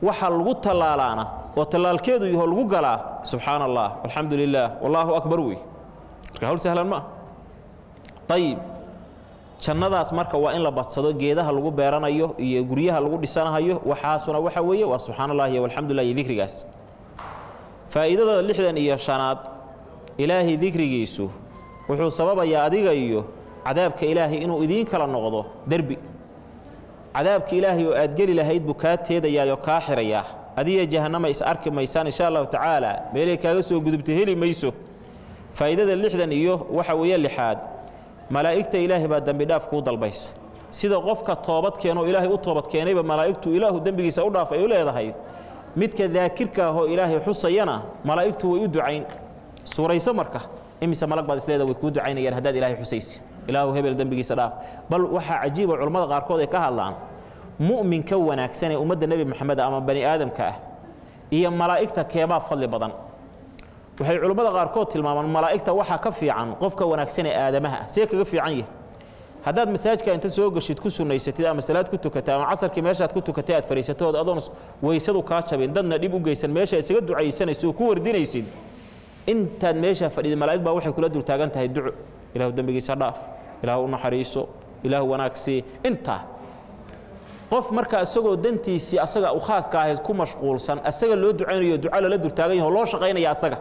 Waxa lagu tallaalaana oo tallaalkeedu yaho lagu galaa. Subxaana allah alxamdu lilaah wallaahu akbar wey. Marka hawl sahlan ma ayib jannadaas marka waa in la badsado geedaha lagu beeranayo iyo guryaha lagu dhisanahayo waxaasuna waxa weeye waa subxaana allah iyo alxamdulilah iyo dikrigaas. Faa'iidada lixdan iyo shanaad ilaahay dikrigiisu wuxuu sababayaa adiga iyo cadaabka ilaahay inuu idiin kala noqdo derbi. Cadaabka ilaahay oo aad geli lahayd buu kaa teedayaayoo kaa xirayaa. Adiga jahannama is arki maysaan insha allahu tacaala meelay kaaga soo gudubta heli mayso. Faa'iidada lixdan iyo waxa weeye lixaad malaa'igta ilaahay baa dembi dhaaf kuu dalbaysa. Sida qofka toobad keenoo ilaahay u toobad keenayba malaa'igtu ilaahu dembigiisa u dhaaf ay u leedahay midka daakirka ahoo ilaahay xusayana malaa'igtu way u ducayn suurayso marka imise malag baad isleeda way kuu ducaynayaan haddaad ilaahay xusaysi. Ilaahu hebel dembigiisa dhaaf. Bal waxaa cajiiba culammada qaarkood ay ka hadlaan mu'minka wanaagsan ee ummadda nebi maxamed ama bani aadamka ah iyo malaa'igta keebaa fadli badan. Waxay culammada qaarkood tilmaamaan malaa'igta waxaa ka fiican qofka wanaagsan ee aadamaha ah. See kaga fiican yahay. Haddaad masaajka inta soo gashid ku sunaysatid ama salaad ku tukatay ama casarkii meeshaad ku tukatay aad fadhiisatay ood adoon weysadu kaa jabin dadna dhib u geysan meesha isaga ducaysanaysid oo ku wardinaysid intaad meeshaa fadhida malaa'ig baa waxay kula dul tahay duco ilaahu dembigiisa dhaaf ilaahu u naxariiso ilaahu wanaagsii intaa qof marka isagoo dantiisii asaga u khaaska ahayd ku mashquulsan asaga loo ducaynayo duca lala durtaagan yaho loo shaqaynaya asaga.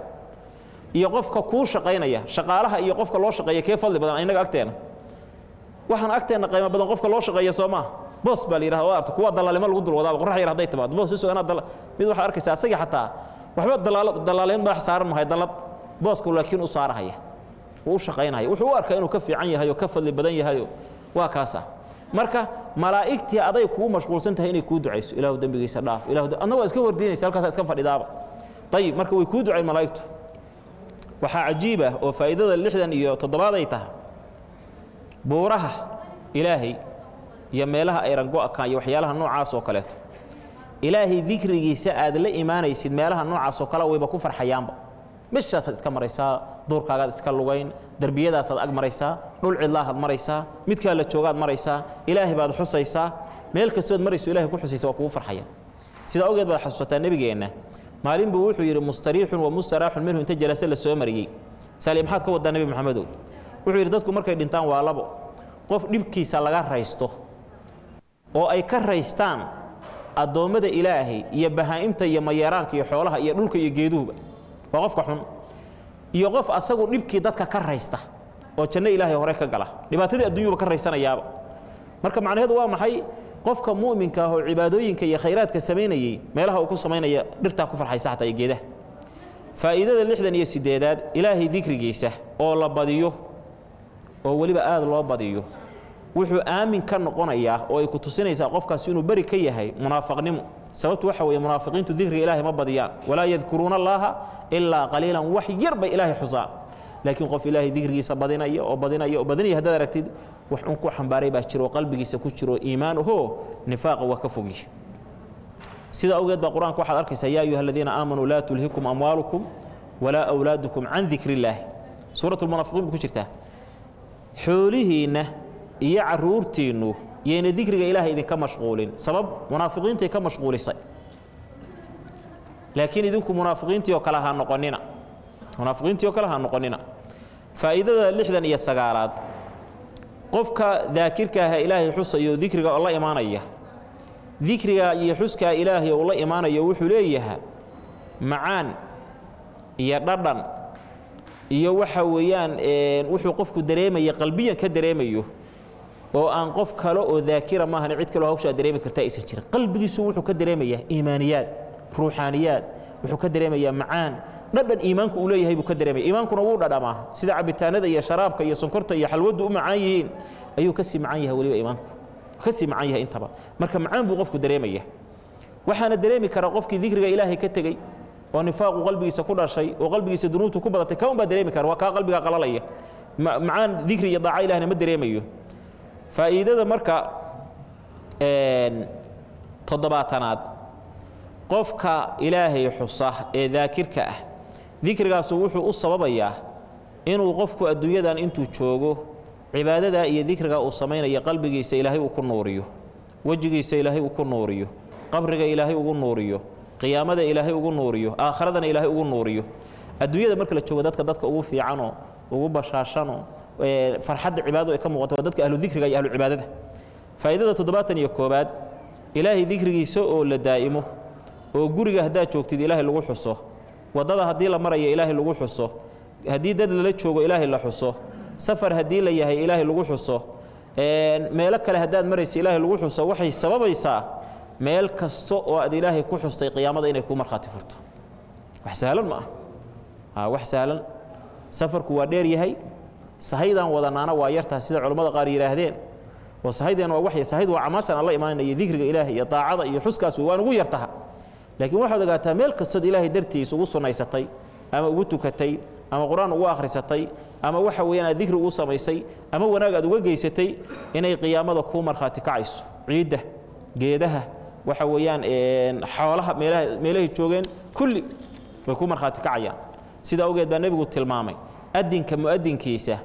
Iyo qofka kuu shaqaynaya shaqaalaha iyo qofka loo shaqeeya kee fadli badan innaga agteena. Waxaan agteenna qaymo badan qofka loo shaqeeya soo maaha. Boos baa la yidhahda arta kuwa dalaalimo lagu dul wadaaba qorrax yar hadday timaado boos u soo anaa dala mid waxaad arkaysaa asagii xataa waxba dalaalo dalaaleyn madax saaran mahay dallad boosku laakiin u saarahaya. Wuu u shaqaynaya wuxuu u arkaa inuu ka fiican yahay oo ka fadli badan yahayo. Waa kaasa. Marka malaa'igtii aday kugu mashquulsan tahay inay kuu ducayso ilaahu dembigiisa dhaaf. Ilahu adna waa iska wardiinaysa halkaasa iska fadhidaaba. Ayib marka way kuu ducayn malaa'igtu. Waxaa cajiib ah oo faa'iidada lixdan iyo toddobaad ay tahay. Buuraha ilaahay iyo meelaha ay rango-akaan iyo waxyaalaha noocaas oo kaleeto ilaahay dikrigiisa aad la imaanaysid meelaha noocaas oo kale wayba ku farxayaanba. Meshaasaad iska maraysaa duurkaagaad iska lugayn derbiyadaasaad ag maraysaa dhul cidlaahaad maraysaa midkaa la joogaad maraysaa ilaahay baad xusaysaa. Meel kastood marayso ilahay ku xusaysa waa kugu farxaya. Sidaa awgeed baad xasuusataa nebigeenna. Maalin wuxuu yidhi mustariixun wa mustaraaxun minhu inta jalase la soo mariyey. Saali maxaad ka wadaa nebi maxamedow? Wuxuu yidhi dadku markay dhintaan waa labo. Qof dhibkiisa laga raysto oo ay ka raystaan addoommada ilaahay iyo bahaa'imta iyo mayeeraanka iyo xoolaha iyo dhulka iyo geeduhuba. Waa qofka xun. Iyo qof asagu dhibkii dadka ka raysta oo janno ilaahay hore ka gala. Dhibaatadii adduunyuba ka raysanayaaba. Marka macnaheedu waa maxay? Qofka mu'minka ah oo cibaadooyinka iyo khayraadka samaynayey meelaha uu ku samaynaya dhirtaa ku farxaysa xataa iyo geedaha. Faa'iidada lixdan iyo siddeedaad ilaahay dikrigiisa oo la badiyo oo weliba aad loo badiyo wuxuu aamin ka noqonayaa oo ay ku tusinaysaa qofkaas inuu beri ka yahay munaafaqnimo. Sababtu waxa weeye munaafiqiintu dikriga ilaahay ma badiyaan. Walaa yadkuruuna allaaha ilaa qaliilan wax yar bay ilaahay xusaan. Laakiin qof ilaahay dikrigiisa badinaya oo badinaya oo badinaya haddaad aragtid wax un ku xambaaray baa jiro oo qalbigiisa ku jiro iimaan ahoo nifaaqa waa ka fogyi sida awgeed baa qur'aanka waxaad arkaysaa yaa ayuha aladiina aamanuu laa tulhikum amwaalukum walaa awlaadukum can dikri illaahi suurat lmunaafiqiin bay ku jirtaa. Xoolihiinna iyo carruurtiinnu yayna dikriga ilaahay idinka mashquulin. Sabab munaafiqiintay ka mashquulisay. Laakiin idinku munaafiqiintii oo kale ha noqonina. Munaafiqiintii oo kale ha noqonina. Faa'iidada lixdan iyo sagaalaad. Qofka daakirka ah ilaahay xusayo dikriga oo la imaanaya dikriga iyo xuskaa ilaahay uu la imaanayo wuxuu leeyahay macaan iyo dhadhan iyo waxa weeyaan wuxuu qofku dareemaya qalbiyan ka dareemayo oo aan qof kale oo daakira maahan cid kaloo hawshaa dareemi karta aysan jirin. Qalbigiisu wuxuu ka dareemayaa iimaaniyaad ruuxaaniyaad wuxuu ka dareemayaa macaan. Dhadhan iimaanku uu leeyahay buu ka dareemaya. Iimaankuna wuu dhadhamaa. Sida cabitaanada iyo sharaabka iyo sonkorta iyo xalwaddu u macaan yihiin ayuu ka sii macaan yahay weliba iimaanku. Kasii macaan yahay intaba. Marka macaan buu qofku dareemaya waxaana dareemi karaa qofkii dikriga ilaahay ka tegey oo nifaaqu qalbigiisa ku dhashay oo qalbigiisa dunuubtu ku badatay. Kaun baa dareemi kara. Waa kaa qalbiga qalalaya. Macaan dikri iyo daaca ilahna ma dareemayo faa'iidada marka toddobaatanaad. Qofka ilaahay xusa ee daakirka ah dikrigaasu wuxuu u sababayaa inuu qofku adduunyadan intuu joogo cibaadadaa iyo dikrigaa uu samaynaya qalbigiisa ilaahay uu ku nuuriyo wejigiisa ilaahay uu ku nuuriyo qabriga ilaahay ugu nuuriyo qiyaamada ilaahay ugu nuuriyo aakhiradana ilaahay ugu nuuriyo. Adduunyada marka la joogo dadka dadka ugu fiicanoo ugu bashaashanoo farxadda cibaadadu ay ka muuqato dadka ahlu dikriga iyo ahlu cibaadada. Faa'iidada toddobaatan iyo koobaad ilaahay dikrigiisa oo la daa'imo oo guriga haddaad joogtid ilaahay lagu xuso waddada haddii la maraya ilaahay lagu xuso haddii dad lala joogo ilaahay la xuso safar haddii la yahay ilaahay lagu xuso meelo kale haddaad maraysa ilaahay lagu xuso waxay sababaysaa meel kasta oo aad ilaahay ku xustay qiyaamada inay kuu markhaati furto. Wax sahlan ma ah wax sahlan. Safarku waa dheer yahay sahaydan wadanaana waa yartaha sida culammada qaar yidhaahdeen oo sahaydan waa waxya sahayd waa camaashan alla imaanaya dikriga ilaahay iyo daacada iyo xuskaas wey waan ugu yartaha. Laakiin waxaad ogaataa meel kastood ilaahay dartiis ugu sunnaysatay ama ugu tukatay ama qur'aan ugu akhrisatay ama waxa weeyaan aad dikri ugu samaysay ama wanaag aad uga geysatay inay qiyaamada kuu markhaati kacayso. Ciidda geedaha waxa weeyaan xoolaha meelaha meelahay joogeen kulli way ku markhaati kacayaan. Sida awgeed baa nebigu tilmaamay adinka mu'adinkiisa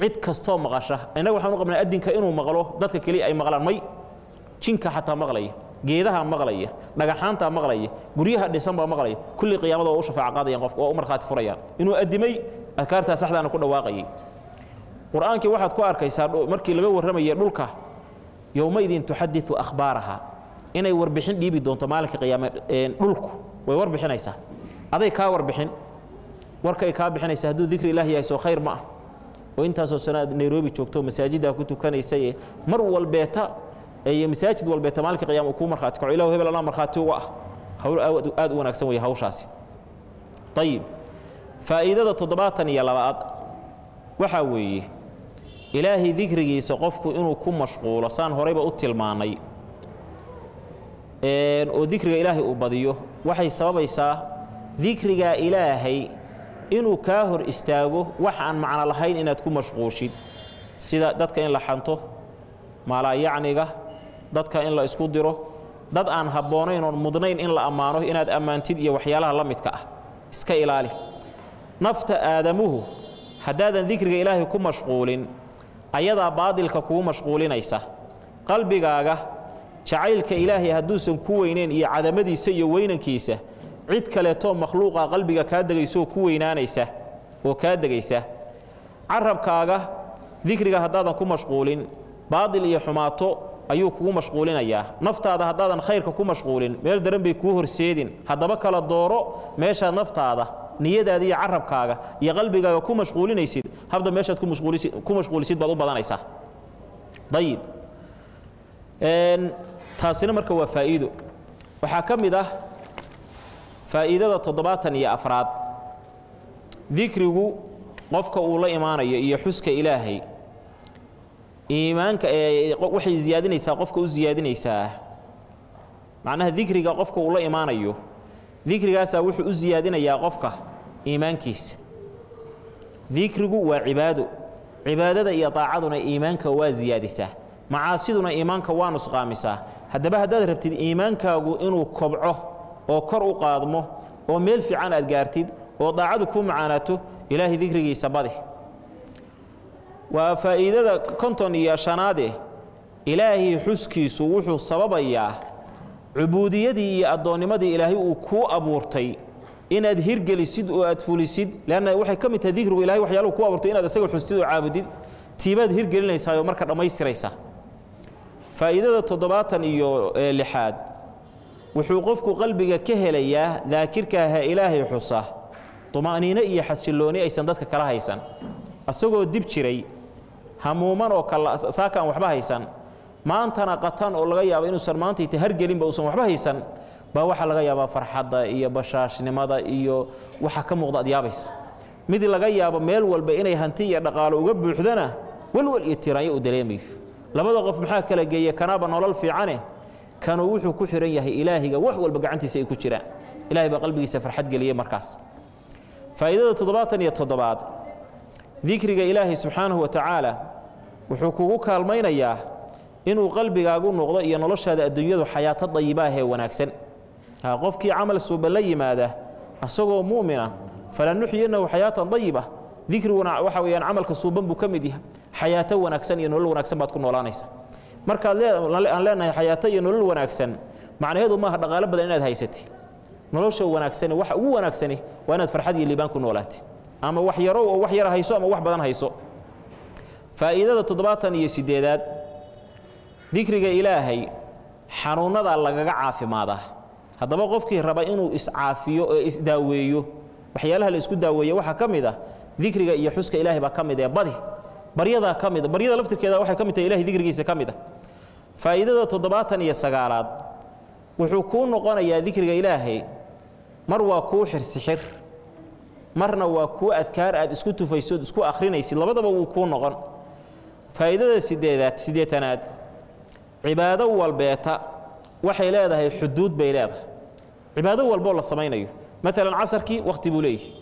cid kastoo maqasha. Innaga waxaan u qabnaa adinka inuu maqlo dadka keliya ay maqlaan. May jinka xataa maqlaya geedaha maqlaya dhagaxaantaa maqlaya guryaha dhisan baa maqlaya. Kulli qiyaamada waa u shafaaca qaadayaan qofka waa u markhaati furayaan. Inuu addimay adkaartaa saxdaana ku dhawaaqayay. Qur'aankii waxaad ku arkaysaa markii laga warramayay dhulka yowmaidin tuxadiu akhbaaraha. Inay warbixin dhiibi doonto maalinka qiyaame dhulku way warbixinaysaa. Aday kaa warbixin warkay kaa bixinaysa hadduu dikri ilaah yahay soo khayr ma ah oo intaasoo sano aad nairobi joogto masaajiddaa ku tukanaysaye mar walbeeta iyo masaajid walbeeta maalinka qiyama uu kuu markhaati kaco ilahu hebel anaa markhaati uga ah. Hawl aad u wanaagsan weeye hawshaasi. Ayib faa'iidada toddobaatan iyo labaad waxaa weeye ilaahay dikrigiisa qofku inuu ku mashquulo saan horeyba u tilmaannay oo dikriga ilaahay uu badiyo waxay sababaysaa dikrigaa ilaahay inuu kaa hor istaago wax aan macno lahayn inaad ku mashquushid. Sida dadka in la xanto maalaayacniga dadka in la isku diro dad aan habboonayn oon mudnayn in la ammaano inaad ammaantid iyo waxyaalaha la midka ah. Iska ilaali. Nafta aadamuhu haddaadan dikriga ilaahay ku mashquulin ayadaa baadilka kugu mashquulinaysa. Qalbigaaga jacaylka ilaahay hadduusan ku weyneyn iyo cadamadiisa iyo weynankiisa cid kaleetoo makhluuqa qalbiga kaa degaysaoo ku weynaanaysa oo kaa degaysa. Carabkaaga dikriga haddaadan ku mashquulin baadil iyo xumaato ayuu kugu mashquulinayaa. Naftaada haddaadan khayrka ku mashquulin meel daran bay kuu horseedin. Haddaba kala dooro meeshaad naftaada niyadaada iyo carabkaaga iyo qalbigaaga ku mashquulinaysid. Habda meeshaad ku mashquulisid baad u badanaysaa. Ayib taasina marka waa faa'iido. Waxaa ka mid ah faa'iidada toddobaatan iyo afraad. Dikrigu qofka uu la imaanayo iyo xuska ilaahay iimaanka waxay ziyaadinaysaa qofka u ziyaadinaysaa macnaha dikriga qofka uu la imaanayo dikrigaasaa wuxuu u ziyaadinayaa qofka iimaankiisa. Dikrigu waa cibaado. Cibaadada iyo daacaduna iimaanka waa ziyaadisaa. Macaasiduna iimaanka waa nusqaamisaa. Haddaba haddaad rabtid iimaankaagu inuu kobco oo kor u qaadmo oo meel fiican aad gaartid oo daacadu ku macaanaato ilaahay dikrigiisa badi. Waa faa'iidada konton iyo shanaade ilaahay xuskiisu wuxuu sababayaa cubuudiyadii iyo addoonnimadii ilaahay uu kuu abuurtay inaad hirgelisid oo aad fulisid leanna waxay ka mid tahay dikrigu ilahay waxyaaluhu ku abuurtay inaad isaga xustid oo caabudid tiibaad hirgelinaysaa marka dhammaystiraysa. Faa'iidada toddobaatan iyo lixaad wuxuu qofku qalbiga ka helayaa daakirkaaha ilaahay xusa tuma'niino iyo xasillooni aysan dadka kala haysan. Asagoo dib jiray hamuuman oo kala saaka aan waxba haysan maantana qatan oo laga yaabo inuusan maanta ita hargelinba uusan waxba haysan baa waxaa laga yaabaa farxadda iyo bashaashnimada iyo waxa ka muuqda ad yaabaysa mid laga yaabo meel walba inay hanti iyo dhaqaalo uga buuxdana walwal iyo tiraanyo uu dareemayo labada qof maxaa kala geeye kanaaba nolol fiicane kanuu wuxuu ku xihan yahay ilaahiga wax walba gacantiisa ay ku jiraan. Ilahay baa qalbigiisa farxad geliyey markaas. Faa'iidada toddobaatan iyo toddobaad. Dikriga ilaahay subxaanahu wa tacaala wuxuu kugu kaalmaynayaa inuu qalbigaagu noqdo iyo noloshaada adduunyadu xayaato dayibaahee wanaagsan. Qofkii camal suuba la yimaada asagoo mu'mina falanuxyinahu xayaatan dayiba dikriguna waxa weyaan camalka suuban buu ka mid yahay. Xayaato wanaagsan iyo nolol wanaagsan baad ku noolaanaysa markaad aan leenahay xayaato iyo nolol wanaagsan macnaheedu maaha dhaqaalo badan inaad haysatid nolosha wanaagsani waxa ugu wanaagsani waa inaad farxad iyo liibaan ku noolaatid ama wax yarow oo wax yar hayso ama wax badan hayso. Faa'iidada toddobaatan iyo siddeedaad dikriga ilaahay xanuunnadaa lagaga caafimaadaa haddaba qofkii raba inuu iscaafiyo oo isdaaweeyo waxyaalaha la isku daaweeye waxaa ka mid ah dikriga iyo xuska ilaahay baa ka mid ee badi baryadaa ka mida baryada laftirkeeda waxay ka mid tahay ilahay dikrigiisa ka mid ah faa'iidada toddobaatan iyo sagaalaad wuxuu kuu noqonayaa dikriga ilaahay. Mar waa kuu xirsixir marna waa kuu adkaar aad isku tufaysood isku akhrinaysid labadaba wuu kuu noqon. Faa'iidada sideedaad siddeetanaad cibaado walbeeta waxay leedahay xuduud bay leedahay. Cibaado walboo la samaynayo. Maalan casarkii wakhti buu leeyahay.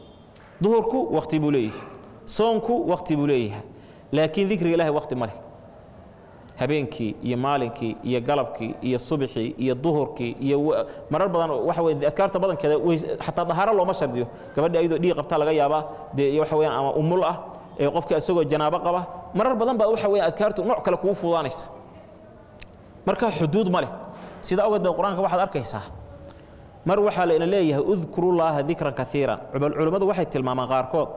Duhurku wakhti buu leeyahay. Soonku wakhti buu leeyahay laakiin dikriga ilahay wakhti ma leh. Habeenkii iyo maalinkii iyo galabkii iyo subxii iyo duhurkii iyo marar badan waxa weye adkaarta badankeeda xataa dahaaro looma shardiyo. Gabadha ayadoo dhiig qabta laga yaabaa dee waxa weyaan ama umul ah ee qofka isagoo janaabo qaba marar badan baa waxa weyan adkaartu nooc kale kugu fuudaanaysa marka xuduud ma leh. Sida awgeed ba qur'aanka waxaad arkaysaa. Mar waxaa layna leeyahay udkurullaaha dikran kaiiran culimmadu waxay tilmaamaan qaarkood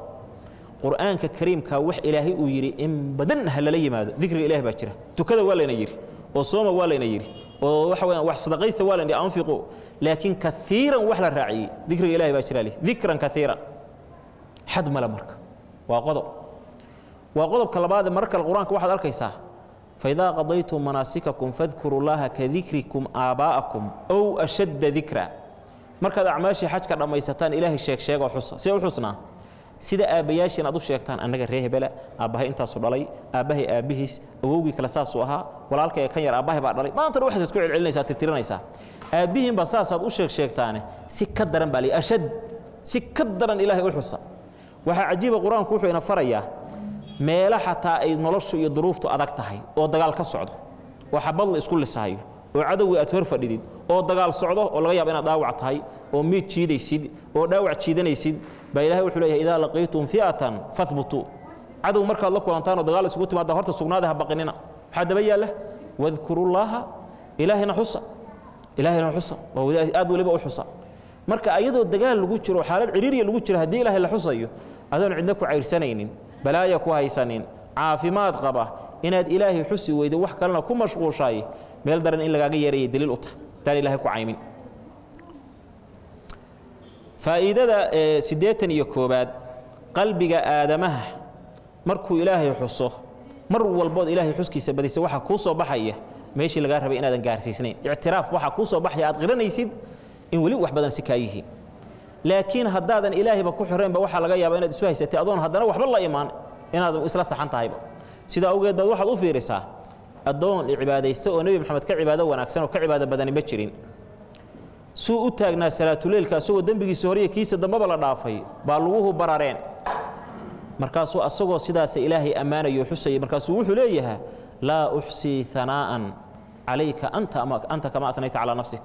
qur'aanka kariimka wax ilaahay uu yidhi in badan ha lala yimaado. Dikriga ilahi baa jira. Tukada waa layna yidhi oo sooma waa layna yidhi oo waxa weyaan wax sadaqaysta waa layna anfiqu. Laakiin kaiiran wax la raaciyey dikriga ilahi baa jira. Leh dikran kaiiran xad male marka. Waa qodob. Waa qodobka labaadee mar kale qur'aanka waxaad arkaysaa. Faidaa qadaytum manaasikakum fadkuruu llaha kadikrikum aabaa'akum ow ashadda dikra. Markaad acmaashii xajka dhammaysataan ilaahay sheeg sheegoo xusa see u xusnaa sida aabbayaashiin aad u sheegtaan annaga ree hebela aabbahay intaasu dhalay aabbahay aabbihiis awowgii kale saasuu ahaa walaalkay kan yar aabbahay baa dhalay maantana waxaasaad ku celcelinaysaa tirtirinaysaa. Aabbihiinba saasaad u sheeg sheegtaane si ka daran baa lii ashad si ka daran ilaahay u xusa. Waxaa cajiiba qur'aanku wuxuu ina farayaa meelo xataa ay noloshu iyo duruuftu adag tahay oo dagaal ka socdo. Oo xabad la isku lisahayo oo cadowgii aad hor fadhidid oo dagaal socdo oo laga yaabo inaad dhaawac tahay oo miid jiidaysid oo dhaawac jiidanaysid baa ilahay wuxuu leeyahay idaa laqiitum fi'atan fahbutuu cadow markaad la kulantaan oo dagaal isugu timaada horta sugnaada ha baqinina. Maxaa daba yaalla wadkurullaaha ilaahina xusa ilaahina xusa oo aad weliba u xusa. Marka ayadoo dagaal lagu jiro xaalad ciriiriya lagu jiro haddii ilaahay la xusayo adoon cidna ku cayrsanaynin balaaya ku haysanin caafimaad qaba inaad ilaahay xusi weydo wax kalena ku mashquushaay meel daran in lagaaga yeeraya daliil u tahay taan ilahay ku caymin faa'iidada siddeetan iyo koobaad qalbiga aadamaha markuu ilaahay xuso mar walbood ilaahay xuskiisa badisa waxaa kuu soo baxaya meeshii lagaa rabay inaadan gaarsiisnayn. Ictiraaf waxaa kuu soo baxaya aad qiranaysid in weli wax badan si kaa yihiin laakiin haddaadan ilaahayba ku xiraynba waxaa laga yaaba inaad isu haysatay adoon haddana waxba la imaan inaad isla saxan tahayba. Sidaa awgeed baad waxaad u fiirisaa addoon cibaadaysta oo nebi moxamed ka cibaado wanaagsan oo ka cibaado badani ma jirin suu u taagnaa salaatuleylka asagoo dembigiisa horiyo kiisa dambeba la dhaafay baa laguhu barareen markaasuu asagoo sidaasa ilaahay ammaanayo xusayay markaasuu wuxuu leeyahaa laa uxsii hanaa'an calayka anta kama atnayta calaa nafsik.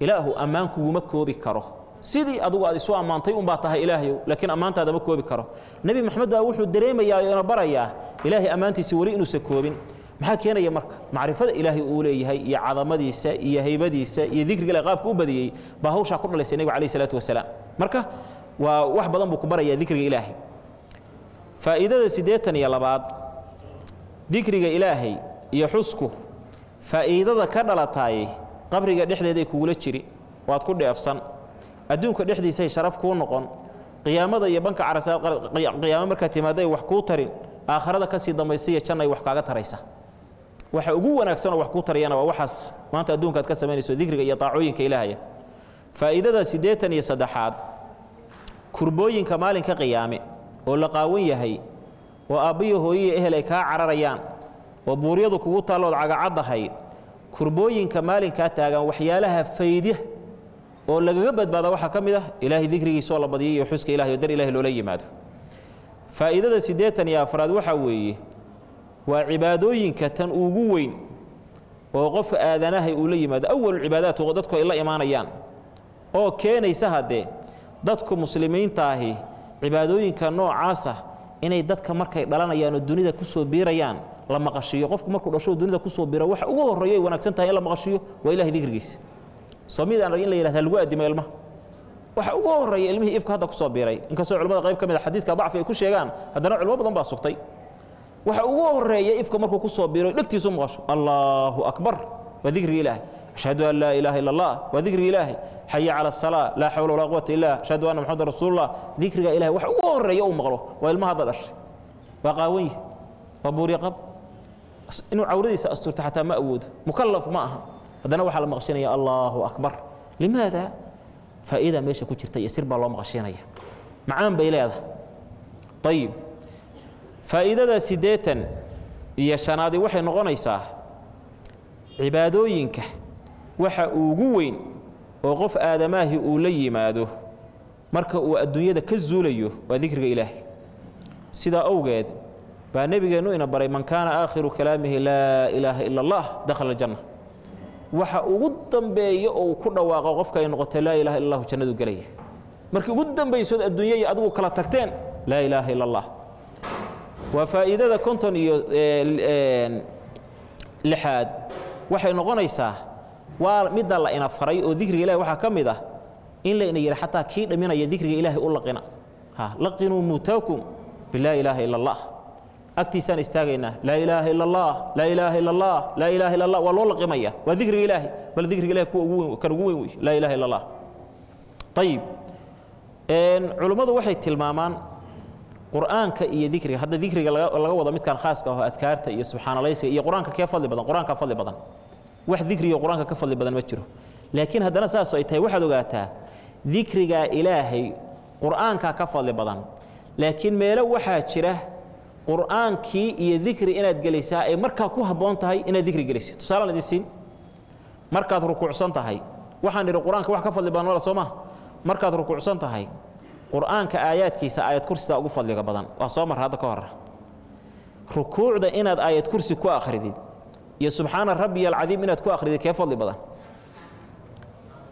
Ilaahu ammaan kuguma koobi karo. Sidii adugu aad isu ammaantay unbaa tahay ilaahayow laakiin ammaantaada ma koobi karo. Nebi moxamed baa wuxuu dareemayaa oo ina barayaa ilaahay ammaantiisi weli inuusan koobin maxaa keenaya marka? Macrifada ilaahay uu leeyahay iyo cadamadiisa iyo haybadiisa iyo dikriga qaabka u badiyey baa hawshaa ku dhalaysay nebiga calayh salaatu wasalaam. Marka waa wax badan buu ku barayaa dikriga ilaahay. Faa'iidada siddeetan iyo labaad dikriga ilaahay iyo xusku faa'iidada ka dhalataay qabriga dhexdeeday kugula jiri waad ku dheefsan. Adduunka dhexdiisay sharaf kuu noqon qiyaamada iyo banka carasaad qiyaamo markaad timaadday wax kuu tarin aakharada ka sii dambaysiiya jannay wax kaaga taraysa waxa ugu wanaagsanoo wax kuu tarayana waa waxaas maanta adduunka ka samaynayso dikriga iyo taacooyinka ilaahaya faa'iidada siddeetan iyo saddexaad kurbooyinka maalinka qiyaame oo la qaawan yahay oo aabbiyo hooyiya ehel ay kaa cararayaan oo buuryadu kugu taallood cagacaddahayd kurbooyinka maalinkaa taagan waxyaalaha faydya oo lagaga badbaada waxaa ka mid ah ilaahay dikrigiisaoo la badiyay iyo xuska ilahay oo dar ilahay loola yimaado. Faa'iidada siddeetan iyo afraad waxaa weeye waa cibaadooyinka tan ugu weyn oo qofka aadanahay uu la yimaado. Awalu cibaadaat dadku ay la imaanayaan. Oo keenaysa haddee dadku muslimiinta ahi cibaadooyinka noocaasa inay dadka markay dhalanayaan oo dunida ku soo biirayaan la maqashiyo. Qofku markuu dhasho dunida ku soo biira waxa ugu horreeyo ay wanaagsan tahay in la maqashiyo waa ilahay dikrigiisa. Soo midaan in la yidhahda lagu addimo ilmaha waxa ugu horreeya ilmihii ifka hadda ku soo biiray. Inkastoo culamada qayb ka mid a xadiiska dacfi ay ku sheegaan haddana culimo badan baa sugtay waxa ugu horreeya ifka markuu ku soo biiro dhegtiisu maqasho allaahu akbar. Waa dikriga ilaahay. Ashhadu an laa ilaaha illa allah waa dikriga ilaahay. Xaya cala asalaa laa xawla walaa quwata illah ashhadu anna maxamadan rasuulullah. Dikriga ilahay waxa ugu horreeya uu maqlo waa ilmaha hadda dhashay. Waa qaawan yahi waa buurya qab inuu cawradiisa asturto xataa ma awoodo mukallaf ma aha. Haddana waxaa la maqshinaya allaahu akbar. Limaada? Faa'iida meesha ku jirta iyo sir baa loo maqashinaya. Macaan bay leedahay. Ayib faa'iidada siddeetan iyo shanaadi waxay noqonaysaa cibaadooyinka waxa ugu weyn oo qof aadamaahi uu la yimaado marka uu adduunyada ka zuulayo waa dikriga ilaahay. Sidaa awgeed baa nebigeennu ina baray man kaana aakhiru kalaamihi laa ilaaha ila allah dakhala aljanna. Waxa ugu dambeeya oo uu ku dhawaaqo qofka ay noqoto laa ilaha illa allahu jannadu gelaya markii ugu dambaysood adduunya iyo adigu kala tagteen laa ilaaha illa allah waa faa'iidada konton iyo lixaad. Waxay noqonaysaa waa midda la ina faray oo dikriga ilahi waxaa ka mid ah in la ina yidhi xataa kii dhaminaya dikriga ilaahay u laqina. Laqinuu muutaakum bilaa ilaaha ila allah agtiisaan istaagaynaa laa ilaaha ila allah laa ilaaha ila allah laa ilaaha ila allah waa loo laqimaya waa dikriga ilaahay bal dikriga ilahay kuwa ugu weyn kan ugu weyn wey laa ilaha ila allah ayib culummadu waxay tilmaamaan qur'aanka iyo dikriga. Hadda dikriga laga wado midkan khaaska aho adkaarta iyo subxaanalaysiga iyo qur'aanka kee fadli badan? Qur'aanka fadli badan. Wax dikriga qur'aanka ka fadli badan ma jiro. Laakiin haddana saas ay tahay waxaad ogaataa dikrigaa ilaahay qur'aankaa ka fadli badan. Laakiin meelo waxaa jira qur'aankii iyo dikri inaad gelaysaa ay markaa ku habboon tahay inaad dikri gelaysa tusaalaan idin siin. Markaad rukuucsan tahay. Waxaan idhi qur'aanka wax ka fadli badan wala soo maha markaad rukuucsan tahay qur'aanka aayaadkiisa aayad kursidaa ugu fadliga badan. Waa soo mar hadda ka hora rukuucda inaad aayad kursi ku akhridid iyo subxaana rabbiya alcadiim inaad ku akhridid kee fadli badan?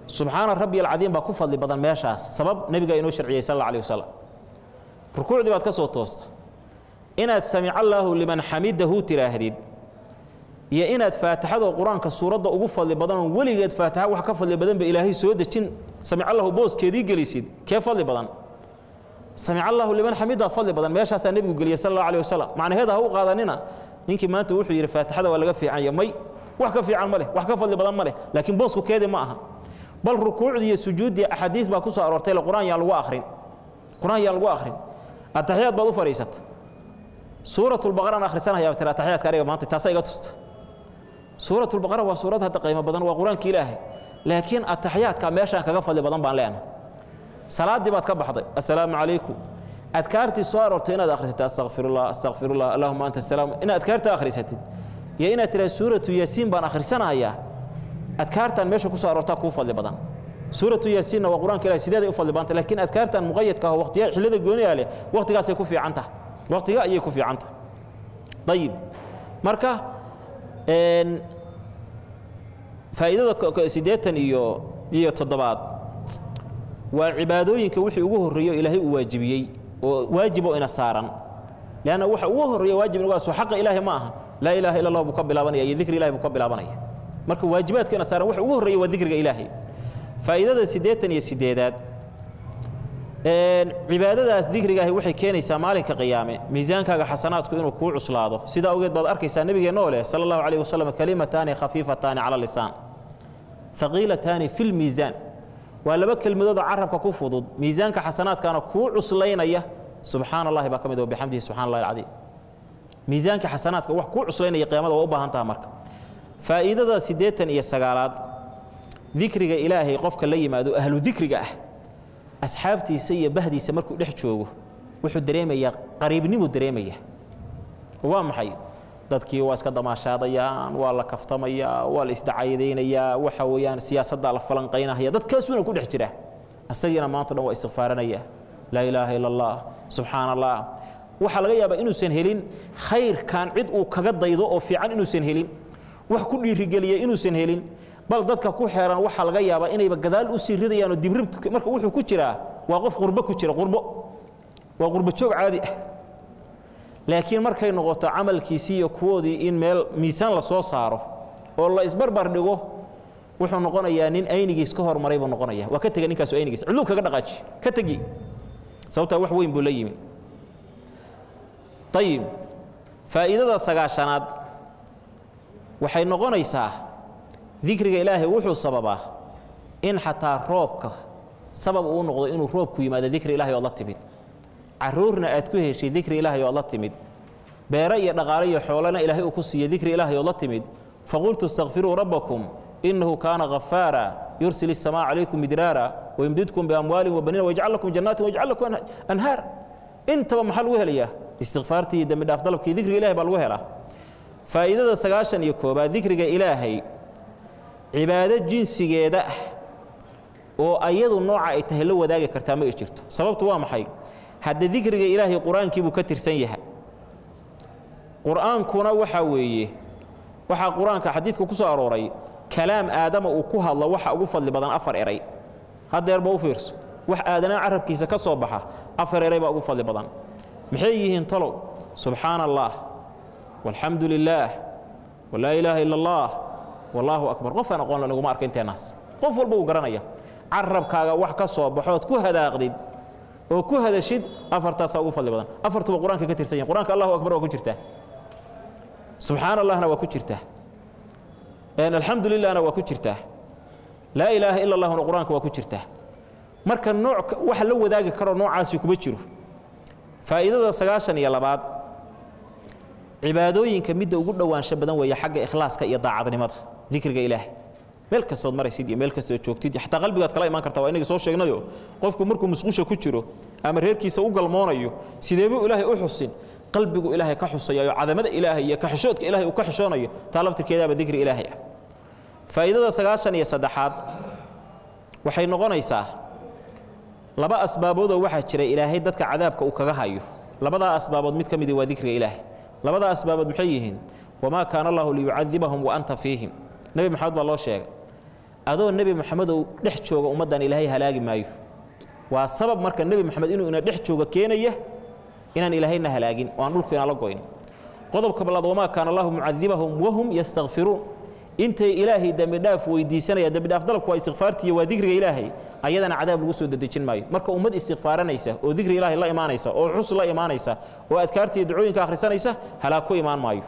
Subxaana rabbiya alcadiim baa ku fadli badan meeshaas. Sabab nebigaa inoo sharciyey sal alla alih wasalam rukuucdii baad ka soo toosta. Inaad samica allaahu liman xamidahu tiraahdid iyo inaad faatixadoo qur'aanka suuradda ugu fadli badanoo weligeed faatixa wax ka fadli badan ba ilaahay soo dejin. Samic allahu booskeedii gelisid. Kee fadli badan samic allahu liman xamidaa fadli badan. Meeshaasaa nebigu geliyey sal allahu alih wasalam macnaheeda ha u qaadanina. Ninkii maanta wuxuu yidhi faatixada waa laga fiicanya may wax ka fiican ma leh wax ka fadli badan ma leh. Laakiin boosku keedii ma aha. Bal rukuucdii iyo sujuuddii axaadiis baa ku soo aroortay qur'aan yaan lagu akhrin. Qur'aan yaan lagu akhrin. Ataxiyaad baad u fadhiisata suuratulbaqaraan akhrisanaya tira ataxiyaadka aniga maanta taasaa iga tusta. Suuratulbaqara waa suurad hadda qiimo badan waa qur'aanka ilaahay. Laakiin ataxiyaadka meeshaan kaga fadli badan baan leenahay salaaddii baad ka baxday assalaamu calaykum adkaartii soo aroortay inaad akhrisatid astakfirullah astakfirullah allahuma anta asalaam inaad adkaarta akhrisatid. Iyo inaad tiraa suuratu yaasiin baan akhrisanayaa adkaartan meesha ku aroortaa kuu fadli badan. Suuratu yaasiinna waa qur'aanka ilahay sideeday u fadli badantay laakiin adkaartan muqayadka ah waqtiya xillada gooniyaa leh waqtigaasay ku fiican tahay. Waqtiga ayay ku fiican tahay. Ayib marka faa'iidada siddeetan iyo iyo toddobaad waa cibaadooyinka wixii ugu horreeyo ilaahay uu waajibiyey oo waajib oo ina saaran. Leanna waxa ugu horreeya waajib inagaaso xaqa ilaahi ma aha. Laa ilaaha illa allah buu ka bilaabanaya iyo dikri ilahi buu ka bilaabanaya. Marka waajibaadka ina saaran waxa ugu horreeya waa dikriga ilaahay. Faa'iidada siddeetan iyo siddeedaad. Cibaadadaas dikrigaahi waxay keenaysaa maalinka qiyaame miisaankaaga xasanaadku inuu kuu cuslaado. Sidaa awgeed baad arkaysaa nebigeenoo leh sala allahu calayh wasalam kalimataani khafiifataani cala lisaan. Haqiilataani fi lmiisaan waa laba kelmadood oo carabka ku fudud miisaanka xasanaadkaana kuu cuslaynaya. Subxaana allahi baa ka mid bixamdihi subxana allahi alcadiim. Miisaanka xasanaadka wax kuu cuslaynaya qiyaamada waa u baahan taha marka. Faa'iidada siddeetan iyo sagaalaad dikriga ilaahay qofka la yimaado ahlu dikriga ah asxaabtiisa iyo bahdiisa markuu dhex joogo wuxuu dareemayaa qariibnimuu dareemaya. Waa maxay dadkii waa iska damaashaadayaan waa la kaftamayaa waa la isdacayadaynayaa waxa weeyaan siyaasaddaa la falanqaynahaya dadkaasuuna ku dhex jira. Asagiina maanta dhan waa istikfaaranaya laa ilaaha ila allah subxaana allah waxaa laga yaabaa inuusan helin khayrkan cid uu kaga daydo oo fiican inuusan helin. Wax ku dhiirigeliya inuusan helin. Bal dadka ku xeeran waxaa laga yaabaa inayba gadaal u sii ridayaanoo dibrib marka wuxuu ku jiraa waa qof qurbo ku jira qurbo. Waa qurbo joog caadi ah laakiin markay noqoto camalkiisii iyo kuwoodii in meel miisaan la soo saaro oo la isbarbar dhigo wuxuu noqonayaa nin aynigiis ka hormaray buu noqonaya waa ka tega ninkaasu aynigiis cidluu kaga dhaqaaji. Ka tegi sababtaa wax weyn buu la yimi. Ayib faa'iidada sagaashanaad. Waxay noqonaysaa dikriga ilaahay wuxuu sababaa in xataa roobka sabab uu noqdo inuu roobku yimaado dikri ilahay ood la timid caruurna aad ku heshay dikri ilaahay ood la timid. Beere iyo dhaqaale iyo xoolana ilaahay uu ku siiye dikri ilaahay ood la timid. Faqultu istakfiruu rabbakum innahu kaana ghafaara yursil الsamaa calaykum midraara wayumdidkum biamwaalin wabaniina wayajcal lakum jannaatin wayajcal lakum anhaar. Intaba maxaa lagu helayaa istikfaartii iyo dembi dhaaf dalabkii dikriga ilahay baa lagu helaa. Faa'iidada sagaashan iyo koobaad dikriga ilaahay cibaado jinsigeeda ah oo ayadu nooca ay tahay la wadaagi kartaa ma ay jirto. Sababtu waa maxay hadda dikriga ilaahay qur'aankii buu ka tirsan yahay. Qur'aankuna waxaa weeye waxaa qur'aanka xadiidka ku soo arooray kalaam aadama uu ku hadlo waxa ugu fadli badan afar eray. Haddeerba u fiirso wax aadanaa carabkiisa ka soo baxa afar eray baa ugu fadli badan. Maxay yihiin talow? Subxaana allah walxamdu lilaah walaa ilaaha ila allah wallaahu akbar. Qofaan aqoon laniguma arka inteenaas qof walba uu garanaya carabkaaga wax ka soo baxood ku hadaaqdid oo ku hadashid afartaasaa ugu fadli badan. Afartuba qur'aanka ka tirsan yahin qur'aanka allahu akbar waa ku jirtaa subxaana allahna waa ku jirtaa alxamdu lilahna waa ku jirtaa laa ilaaha ila allahuna qur'aanka waa ku jirtaa marka nooc wax la wadaagi karoo noocaasi kuma jiro. Faa'iidada sagaashan iyo labaad cibaadooyinka midda ugu dhowaansho badan weeye xagga ikhlaaska iyo daacadnimada dikriga ilaahay meel kastood maraysid iyo meel kastood joogtid. Xataa qalbigaad kala imaan kartaa waa inaga soo sheegnayo. Qofku markuu musqusha ku jiro ama reerkiisa u galmoonayo sideebuu ilaahay u xusin? Qalbigu ilaahay ka xusayayo cadamada ilaahay iyo kaxishoodka ilaahay uu ka xishoonayo taa laftirkeedaaba dikri ilaahay ah. Faa'iidada sagaashan iyo saddexaad waxay noqonaysaa laba asbaaboodoo waxaa jira ilaahay dadka cadaabka uu kaga hayo. Labadaa asbaabood mid ka midi waa dikriga ilaahay. Labadaa asbaabood maxay yihiin? Wamaa kaana allahu liyucadibahum wa fiihim nebi maxamed baa loo sheegay adoo nebi moxamedow dhex jooga ummaddan ilaahay halaagi maayo. Waa sabab marka nebi moxamed inuu ina dhex jooga keenaya inaan ilaahayna halaagin oo aan dhulku inala goyn. Qodobka balaad wamaa kaana allahu mucadibahum wahum yastakfiruun intay ilaahay dembi dhaaf weydiisanaya dembi dhaaf dalabku waa istikfaartiiyo waa dikriga ilaahay ayadana cadaab lagu soo dedejin maayo. Marka ummad istikfaaranaysa oo dikri ilaahay la imaanaysa oo xus la imaanaysa oo adkaartiiyo ducooyinka akhrisanaysa halaag ku imaan maayo.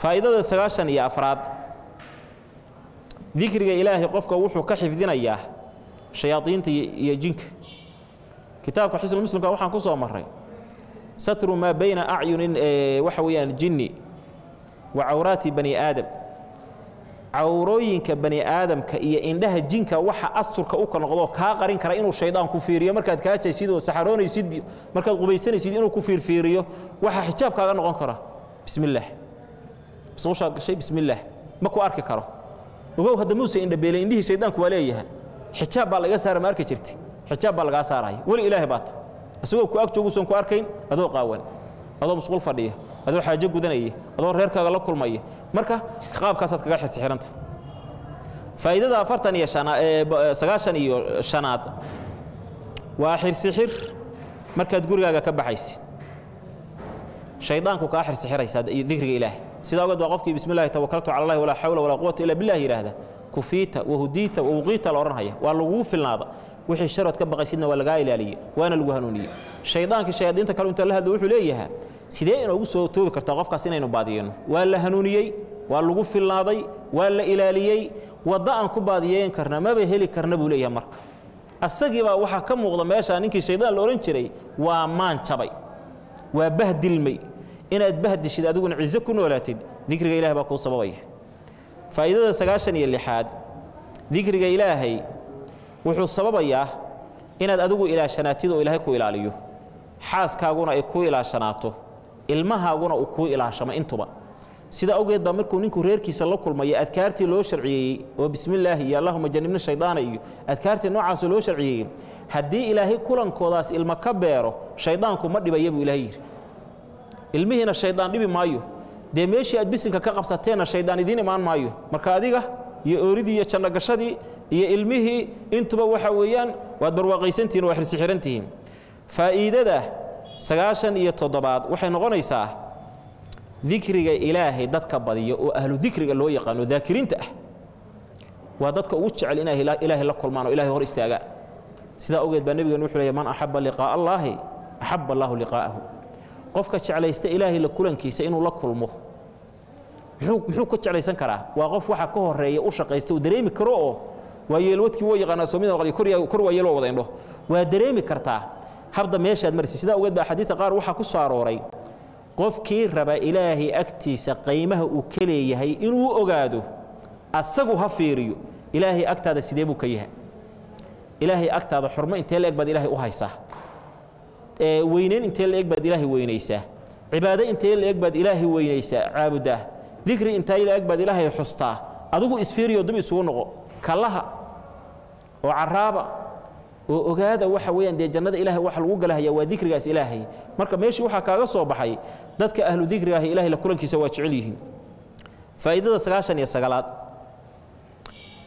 Faa'iidada sagaashan iyo afraad dikriga ilaahay qofka wuxuu ka xifdinayaa shayaadiinta iyo jinka. Kitaabka xisnu muslimka waxaan ku soo marray satru maa bayna acyunin waxa weeyaan jinni wa cawraati bani aadam. Cawrooyinka bani aadamka iyo indhaha jinka waxa asturka u noqdo kaa qarin kara inuu shaydaan ku fiiriyo. Markaad kaajaysid oo saxaroonaysid markaad qubaysanaysid inuu ku fiirfiiriyo waxa xijaabkaaga noqon kara bismi illaah gashay bismi ma ku arki karo ogow hadda muuse indhabeelay indhihii shaydaanku waa leeyahay. Xijaab baa laga saara ma arki jirti. Xijaab baa lagaa saaraya weli ilaahay baata isagoo ku ag jooguusan ku arkayn adoo qaawan adoo musqul fadhiya adoo xaajo gudanaya adoo reerkaaga la kulmaya. Marka qaabkaasaad kaga xirxiranta faa'iidada afartan iyo sagaashan iyo shanaad. Waa xirsixir markaad gurigaaga ka baxaysid. Shaydaanku kaa xirsixiraysaa dikriga ilaahay sidaa ogeed waa qofkii bismi llahi tawakaltu cala allahi walaa xawla walaa quwata illa billah yidhaahda. Kufiita wahudiita wawqiita la odhanhaya waa lagugu filnaada. Wixii sharood ka baqaysidna waa lagaa ilaaliye waana lagu hanuuniye. Shaydaankii shayaadiinta kale inta la hadlo wuxuu leeyahaa sidee inoogu soo toobi kartaa qofkaas inaynu baadiyeenno waa la hanuuniyey waa lagu filnaaday waa la ilaaliyey. Waddo aan ku baadiyeyn karna maba heli karna buu leeyahay marka. Asagiibaa waxaa ka muuqda meeshaa ninkii shaydaan la odhan jiray waa maan jabay waa bahdilmay inaad bahdishid adiguna cizo ku noolaatid dikriga ilahay baa kuu sababaya faa'iidada sagaashan iyo lixaad dikriga ilaahay wuxuu sababayaa inaad adigu ilaashanaatid oo ilaahay ku ilaaliyo. Xaaskaaguna ay ku ilaashanaato ilmahaaguna uu kuu ilaashamo intuba. Sida awgeed baa markuu ninku reerkiisa la kulmayo adkaartii loo sharciyeeyey oo bismillaahi iyo allahuma janibna shaydaana iyo adkaartii noocaasoo loo sharciyeeyey haddii ilaahay kulankoodaas ilmo ka beero shaydaanku ma dhibaya buu ilaahay yidhi ilmihiina shaydaan dhibi maayo. Dee meeshii aad bisinka ka qabsateenna shaydaan idiin imaan maayo. Marka adiga iyo ooridii iyo jannogashadii iyo ilmihii intuba waxa weeyaan waad barwaaqaysantihin waa xirsixiran tihiin faa'iidada sagaashan iyo toddobaad waxay noqonaysaa dikriga ilaahay dadka badiya oo ahlu dikriga loo yaqaano daakiriinta ah. Waa dadka ugu jecel inay ilaahay la kulmaan oo ilahay hor istaagaan sidaa ogeed baa nebigan wuxuu leeyahy man axabba liqaa'a allaahi axabba allaahu liqaa'ahu qofka jeclaysta ilaahay la kulankiisa inuu la kulmo. Muxuu ka jeclaysan karaa? Waa qof waxa ka horreeya u shaqaysta uu dareemi karo oo waa yeelwadkii woo yaqaanaa soomida kor waa yeelo wada indho waa dareemi kartaa. Habda meeshaad maraysa sidaa ogeed ba axaadiista qaar waxaa ku soo arooray. Qofkii raba ilaahay agtiisa qaymaha uu ka leeyahay inuu ogaado asagu ha fiiriyo ilaahay agtaada sidee buu ka yahay? Ilaahay agtaada xurmo intee la eg baad ilaahay u haysaa weyneyn intee la eg baad ilaahay weynaysaa cibaado intee la eg baad ilaahay weynaysaa caabudaa dikri intee la eg baad ilaahay xustaa adigu isfiiriyo dib isugu noqo. Kallaha oo caraaba oo ogaada waxa weeyaan dee jannada ilaahay waxa lagu galahaya waa dikrigaas ilaahay. Marka meeshii waxaa kaaga soo baxay dadka ahlu dikriga ahi ilahay la kulankiisa waa jecel yihiin. Faa'iidada sagaashan iyo sagaalaad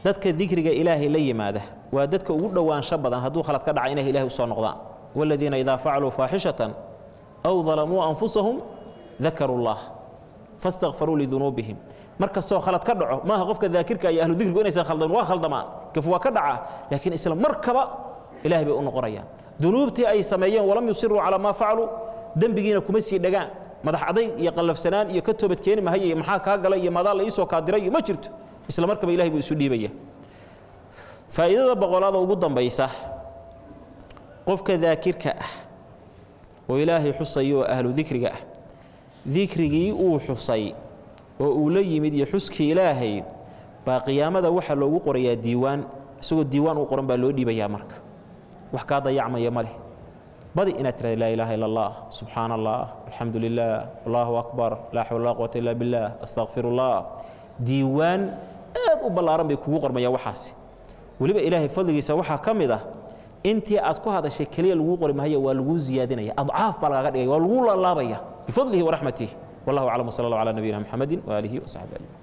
dadka dikriga ilaahay la yimaada waa dadka ugu dhowaansho badan hadduu khalad ka dhaca inay ilahay u soo noqdaan والذين إذا فعلوا فاحشة أو ظلموا أنفسهم ذكروا الله فاستغفروا لذنوبهم markastoo khalad ka dhaco maaha qofka daakirka iyo ahlu dikrigu inaysan khaldan waa khaldamaan gaf waa ka dhacaa laakiin isla markaba ilahay bay u noqonayaan dunuubtii ay sameeyeen walam yusiruu calaa maa facaluu dembigiina kuma sii dhagaan madax adayg iyo qallafsanaan iyo ka toobad keeni mahaya iyo maxaa kaa galay iyo madaa la iisoo kaa diray iyo ma jirto isla markaba ilahay buu isu dhiibaya faa'iidada boqolaada ugu dambaysa qofka daakirka ah oo ilaahay xusaya oo ahlu dikriga ah dikrigii uu xusay oo uu la yimid iyo xuskii ilaahay baa qiyaamada waxaa loogu qorayaa diiwaan isagoo diiwaan u qoran baa loo dhiibayaa marka. Wax kaa dayacmaya ma leh. Badi inaad tirahda laa ilaaha illa allah subxaana allah alxamdu lilah allahu akbar laa xawla laa quwata illa billah astaqfir ullah diiwaan aad u ballaaran bay kugu qormayaan waxaasi. Weliba ilaahay fadligiisa waxaa ka mid ah intii aad ku hadashay keliya laguu qori mahaya waa laguu ziyaadinaya. Adcaaf baa lagaaga dhigaya waa laguu laalaabaya bifadlihi waraxmatihi wallahu aclam wsala allah calaa nabiyina muxamedin waaalihi wasaxbi ajmaciin